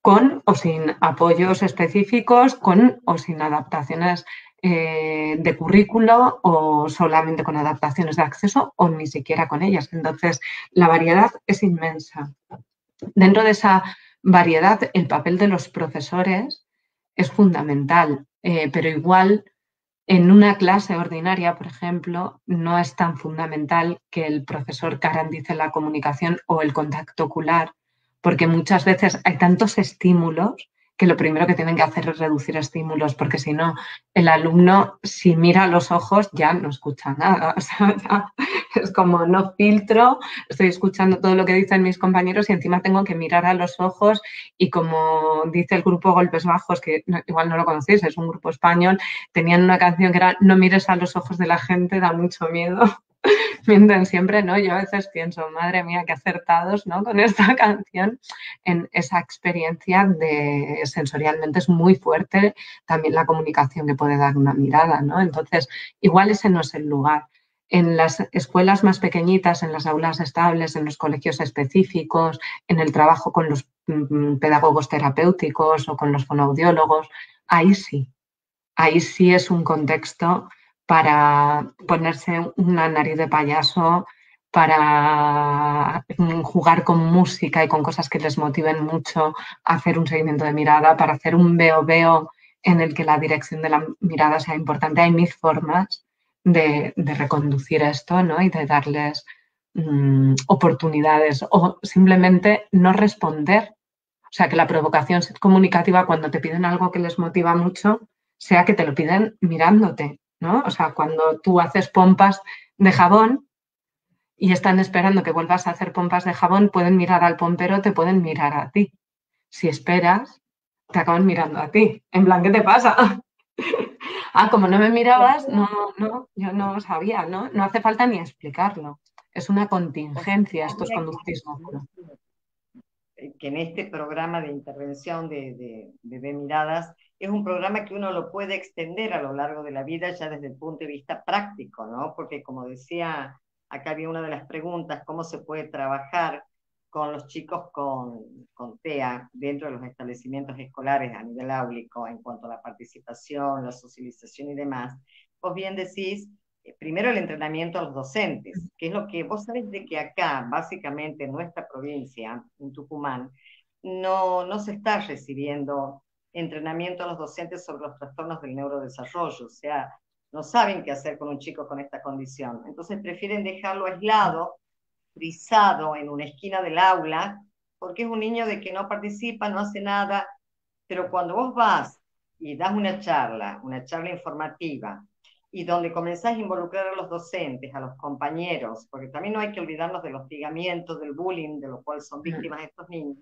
con o sin apoyos específicos, con o sin adaptaciones eh, de currículo o solamente con adaptaciones de acceso o ni siquiera con ellas. Entonces, la variedad es inmensa. Dentro de esa variedad, el papel de los profesores es fundamental, eh, pero igual en una clase ordinaria, por ejemplo, no es tan fundamental que el profesor garantice la comunicación o el contacto ocular, porque muchas veces hay tantos estímulos que lo primero que tienen que hacer es reducir estímulos, porque si no, el alumno, si mira a los ojos, ya no escucha nada. es como no filtro, estoy escuchando todo lo que dicen mis compañeros y encima tengo que mirar a los ojos y como dice el grupo Golpes Bajos, que igual no lo conocéis, es un grupo español, tenían una canción que era No mires a los ojos de la gente, da mucho miedo. mienten siempre, ¿no? Yo a veces pienso, madre mía, qué acertados, ¿no? Con esta canción, en esa experiencia de sensorialmente es muy fuerte también la comunicación que puede dar una mirada, ¿no? Entonces, igual ese no es el lugar. En las escuelas más pequeñitas, en las aulas estables, en los colegios específicos, en el trabajo con los mm, pedagogos terapéuticos o con los fonoaudiólogos, ahí sí, ahí sí es un contexto para ponerse una nariz de payaso, para mm, jugar con música y con cosas que les motiven mucho, hacer un seguimiento de mirada, para hacer un veo-veo en el que la dirección de la mirada sea importante. Hay mil formas de, reconducir esto ¿no? y de darles mm, oportunidades o simplemente no responder. O sea, que la provocación comunicativa cuando te piden algo que les motiva mucho sea que te lo piden mirándote ¿no? O sea, cuando tú haces pompas de jabón y están esperando que vuelvas a hacer pompas de jabón, pueden mirar al pompero, te pueden mirar a ti. Si esperas, te acaban mirando a ti. En plan, ¿qué te pasa? ah, como no me mirabas, no, no, yo no sabía, ¿no? No hace falta ni explicarlo. Es una contingencia, esto es conductismo. Que en este programa de intervención de, de miradas es un programa que uno lo puede extender a lo largo de la vida ya desde el punto de vista práctico, ¿no? Porque como decía, acá había una de las preguntas, ¿cómo se puede trabajar con los chicos con, con TEA dentro de los establecimientos escolares a nivel áulico en cuanto a la participación, la socialización y demás? Vos bien decís, eh, primero el entrenamiento a los docentes, que es lo que vos sabés de que acá, básicamente en nuestra provincia, en Tucumán, no, no se está recibiendo entrenamiento a los docentes sobre los trastornos del neurodesarrollo. O sea, no saben qué hacer con un chico con esta condición. Entonces prefieren dejarlo aislado, frisado en una esquina del aula, porque es un niño de que no participa, no hace nada, pero cuando vos vas y das una charla, una charla informativa, y donde comenzás a involucrar a los docentes, a los compañeros, porque también no hay que olvidarnos del hostigamiento, del bullying, de lo cual son víctimas estos niños,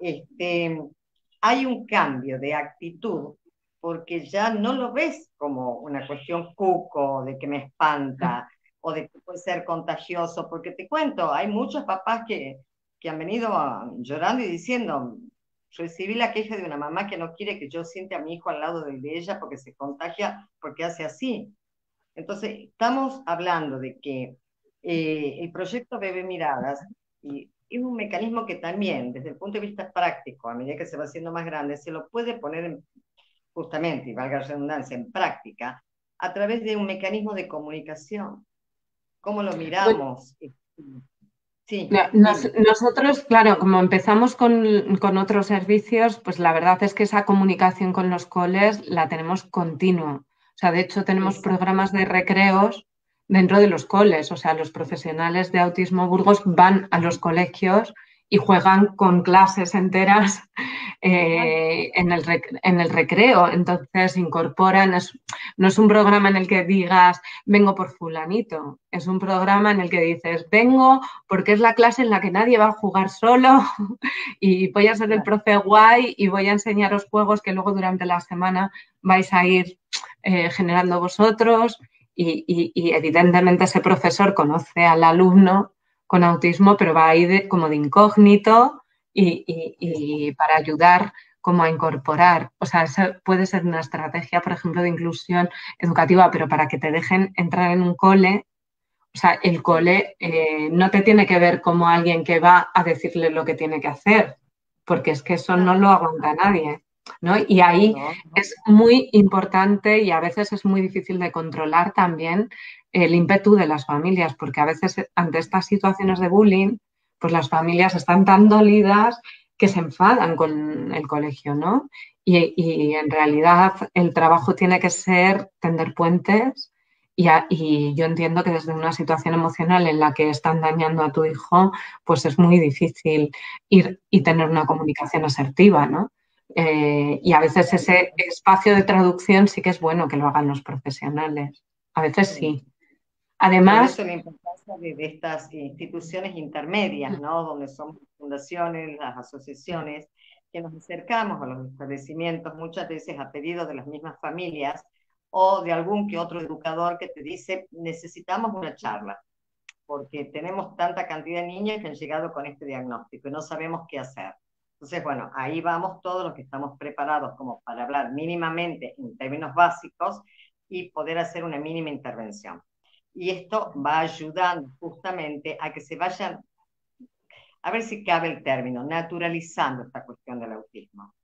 este, hay un cambio de actitud porque ya no lo ves como una cuestión cuco, de que me espanta o de que puede ser contagioso, porque te cuento, hay muchos papás que, que han venido llorando y diciendo, recibí la queja de una mamá que no quiere que yo siente a mi hijo al lado de ella porque se contagia, porque hace así. Entonces, estamos hablando de que eh, el proyecto Bebé Miradas, y es un mecanismo que también, desde el punto de vista práctico, a medida que se va haciendo más grande, se lo puede poner en, justamente, y valga la redundancia, en práctica, a través de un mecanismo de comunicación. ¿Cómo lo miramos? Sí. nosotros, claro, como empezamos con, con, otros servicios, pues la verdad es que esa comunicación con los coles la tenemos continua. O sea, de hecho tenemos programas de recreos dentro de los coles, o sea, los profesionales de Autismo Burgos van a los colegios y juegan con clases enteras eh, en, el en, el recreo. Entonces incorporan, no es un programa en el que digas, vengo por fulanito, es un programa en el que dices, vengo porque es la clase en la que nadie va a jugar solo y voy a ser el profe guay y voy a enseñaros juegos que luego durante la semana vais a ir eh, generando vosotros. Y, y, evidentemente ese profesor conoce al alumno con autismo, pero va ahí de, como de incógnito y, para ayudar como a incorporar. O sea, esa puede ser una estrategia, por ejemplo, de inclusión educativa, pero para que te dejen entrar en un cole, o sea, el cole eh, no te tiene que ver como alguien que va a decirle lo que tiene que hacer, porque es que eso no lo aguanta nadie. ¿No? Y ahí es muy importante y a veces es muy difícil de controlar también el ímpetu de las familias, porque a veces ante estas situaciones de bullying, pues las familias están tan dolidas que se enfadan con el colegio, ¿no? Y, en realidad el trabajo tiene que ser tender puentes y, y, yo entiendo que desde una situación emocional en la que están dañando a tu hijo, pues es muy difícil ir y tener una comunicación asertiva, ¿no? Eh, y a veces ese espacio de traducción sí que es bueno que lo hagan los profesionales. A veces sí. Además. Por la importancia de, estas instituciones intermedias, ¿no? Donde son fundaciones, las asociaciones, que nos acercamos a los establecimientos muchas veces a pedido de las mismas familias o de algún que otro educador que te dice, necesitamos una charla, porque tenemos tanta cantidad de niños que han llegado con este diagnóstico y no sabemos qué hacer. Entonces, bueno, ahí vamos todos los que estamos preparados como para hablar mínimamente en términos básicos y poder hacer una mínima intervención. Y esto va ayudando justamente a que se vayan, a ver si cabe el término, naturalizando esta cuestión del autismo.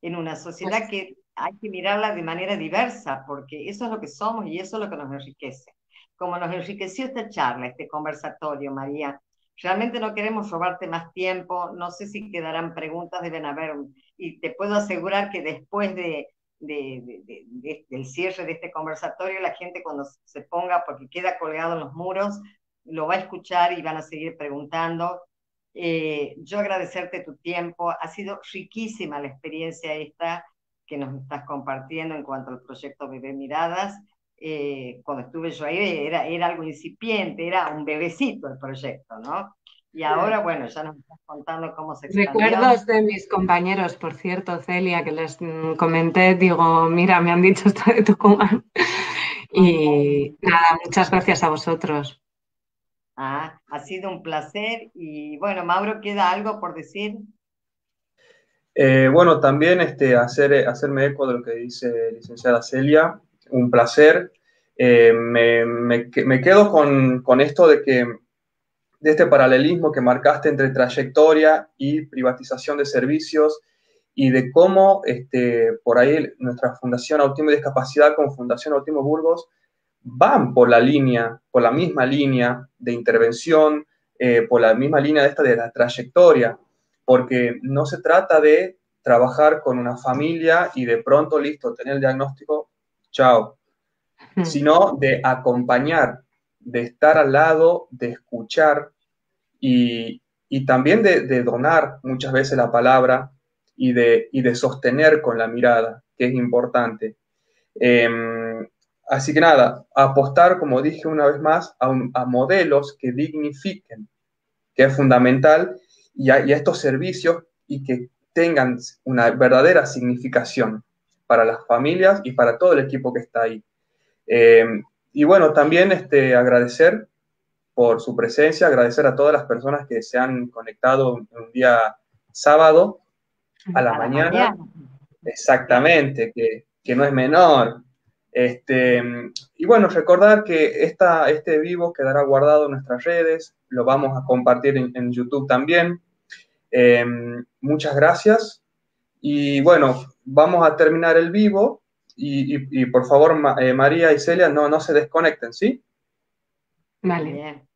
En una sociedad que hay que mirarla de manera diversa, porque eso es lo que somos y eso es lo que nos enriquece. Como nos enriqueció esta charla, este conversatorio, María, Realmente no queremos robarte más tiempo, no sé si quedarán preguntas, deben haber, y te puedo asegurar que después de, del cierre de este conversatorio, la gente cuando se ponga, porque queda colgado en los muros, lo va a escuchar y van a seguir preguntando. Eh, yo agradecerte tu tiempo, ha sido riquísima la experiencia esta que nos estás compartiendo en cuanto al proyecto Bebé Miradas. Eh, cuando estuve yo ahí era, era algo incipiente, era un bebecito el proyecto, ¿no? Y ahora, bueno, ya nos estás contando cómo se expandió. Recuerdos de mis compañeros, por cierto, Celia, que les mm, comenté, digo, mira, me han dicho esto de Tucumán. Y nada, muchas gracias a vosotros. Ah, ha sido un placer. Y bueno, Mauro, ¿queda algo por decir? Eh, bueno, también este, hacer, hacerme eco de lo que dice licenciada Celia un placer. Eh, me, quedo con, esto de que de este paralelismo que marcaste entre trayectoria y privatización de servicios y de cómo este, por ahí nuestra Fundación Autismo y Discapacidad como Fundación Autismo Burgos van por la línea, por la misma línea de intervención, eh, por la misma línea esta de la trayectoria, porque no se trata de trabajar con una familia y de pronto, listo, tener el diagnóstico chao. sino de acompañar, de estar al lado, de escuchar y, también de, donar muchas veces la palabra y de, de sostener con la mirada, que es importante. Em, así que nada, apostar, como dije una vez más, a, modelos que dignifiquen, que es fundamental, y a, estos servicios y que tengan una verdadera significación para las familias y para todo el equipo que está ahí. Em, y bueno, también este, agradecer por su presencia, agradecer a todas las personas que se han conectado un, día sábado a la, mañana. Exactamente, que, que, no es menor. Este, y bueno, recordar que esta, este vivo quedará guardado en nuestras redes, lo vamos a compartir en, YouTube también. Em, muchas gracias. Y bueno, vamos a terminar el vivo y, por favor, eh, María y Celia, no, no se desconecten, ¿sí? Vale.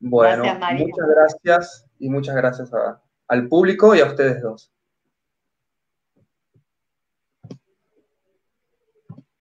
Bueno, muchas gracias y muchas gracias al público y a ustedes dos.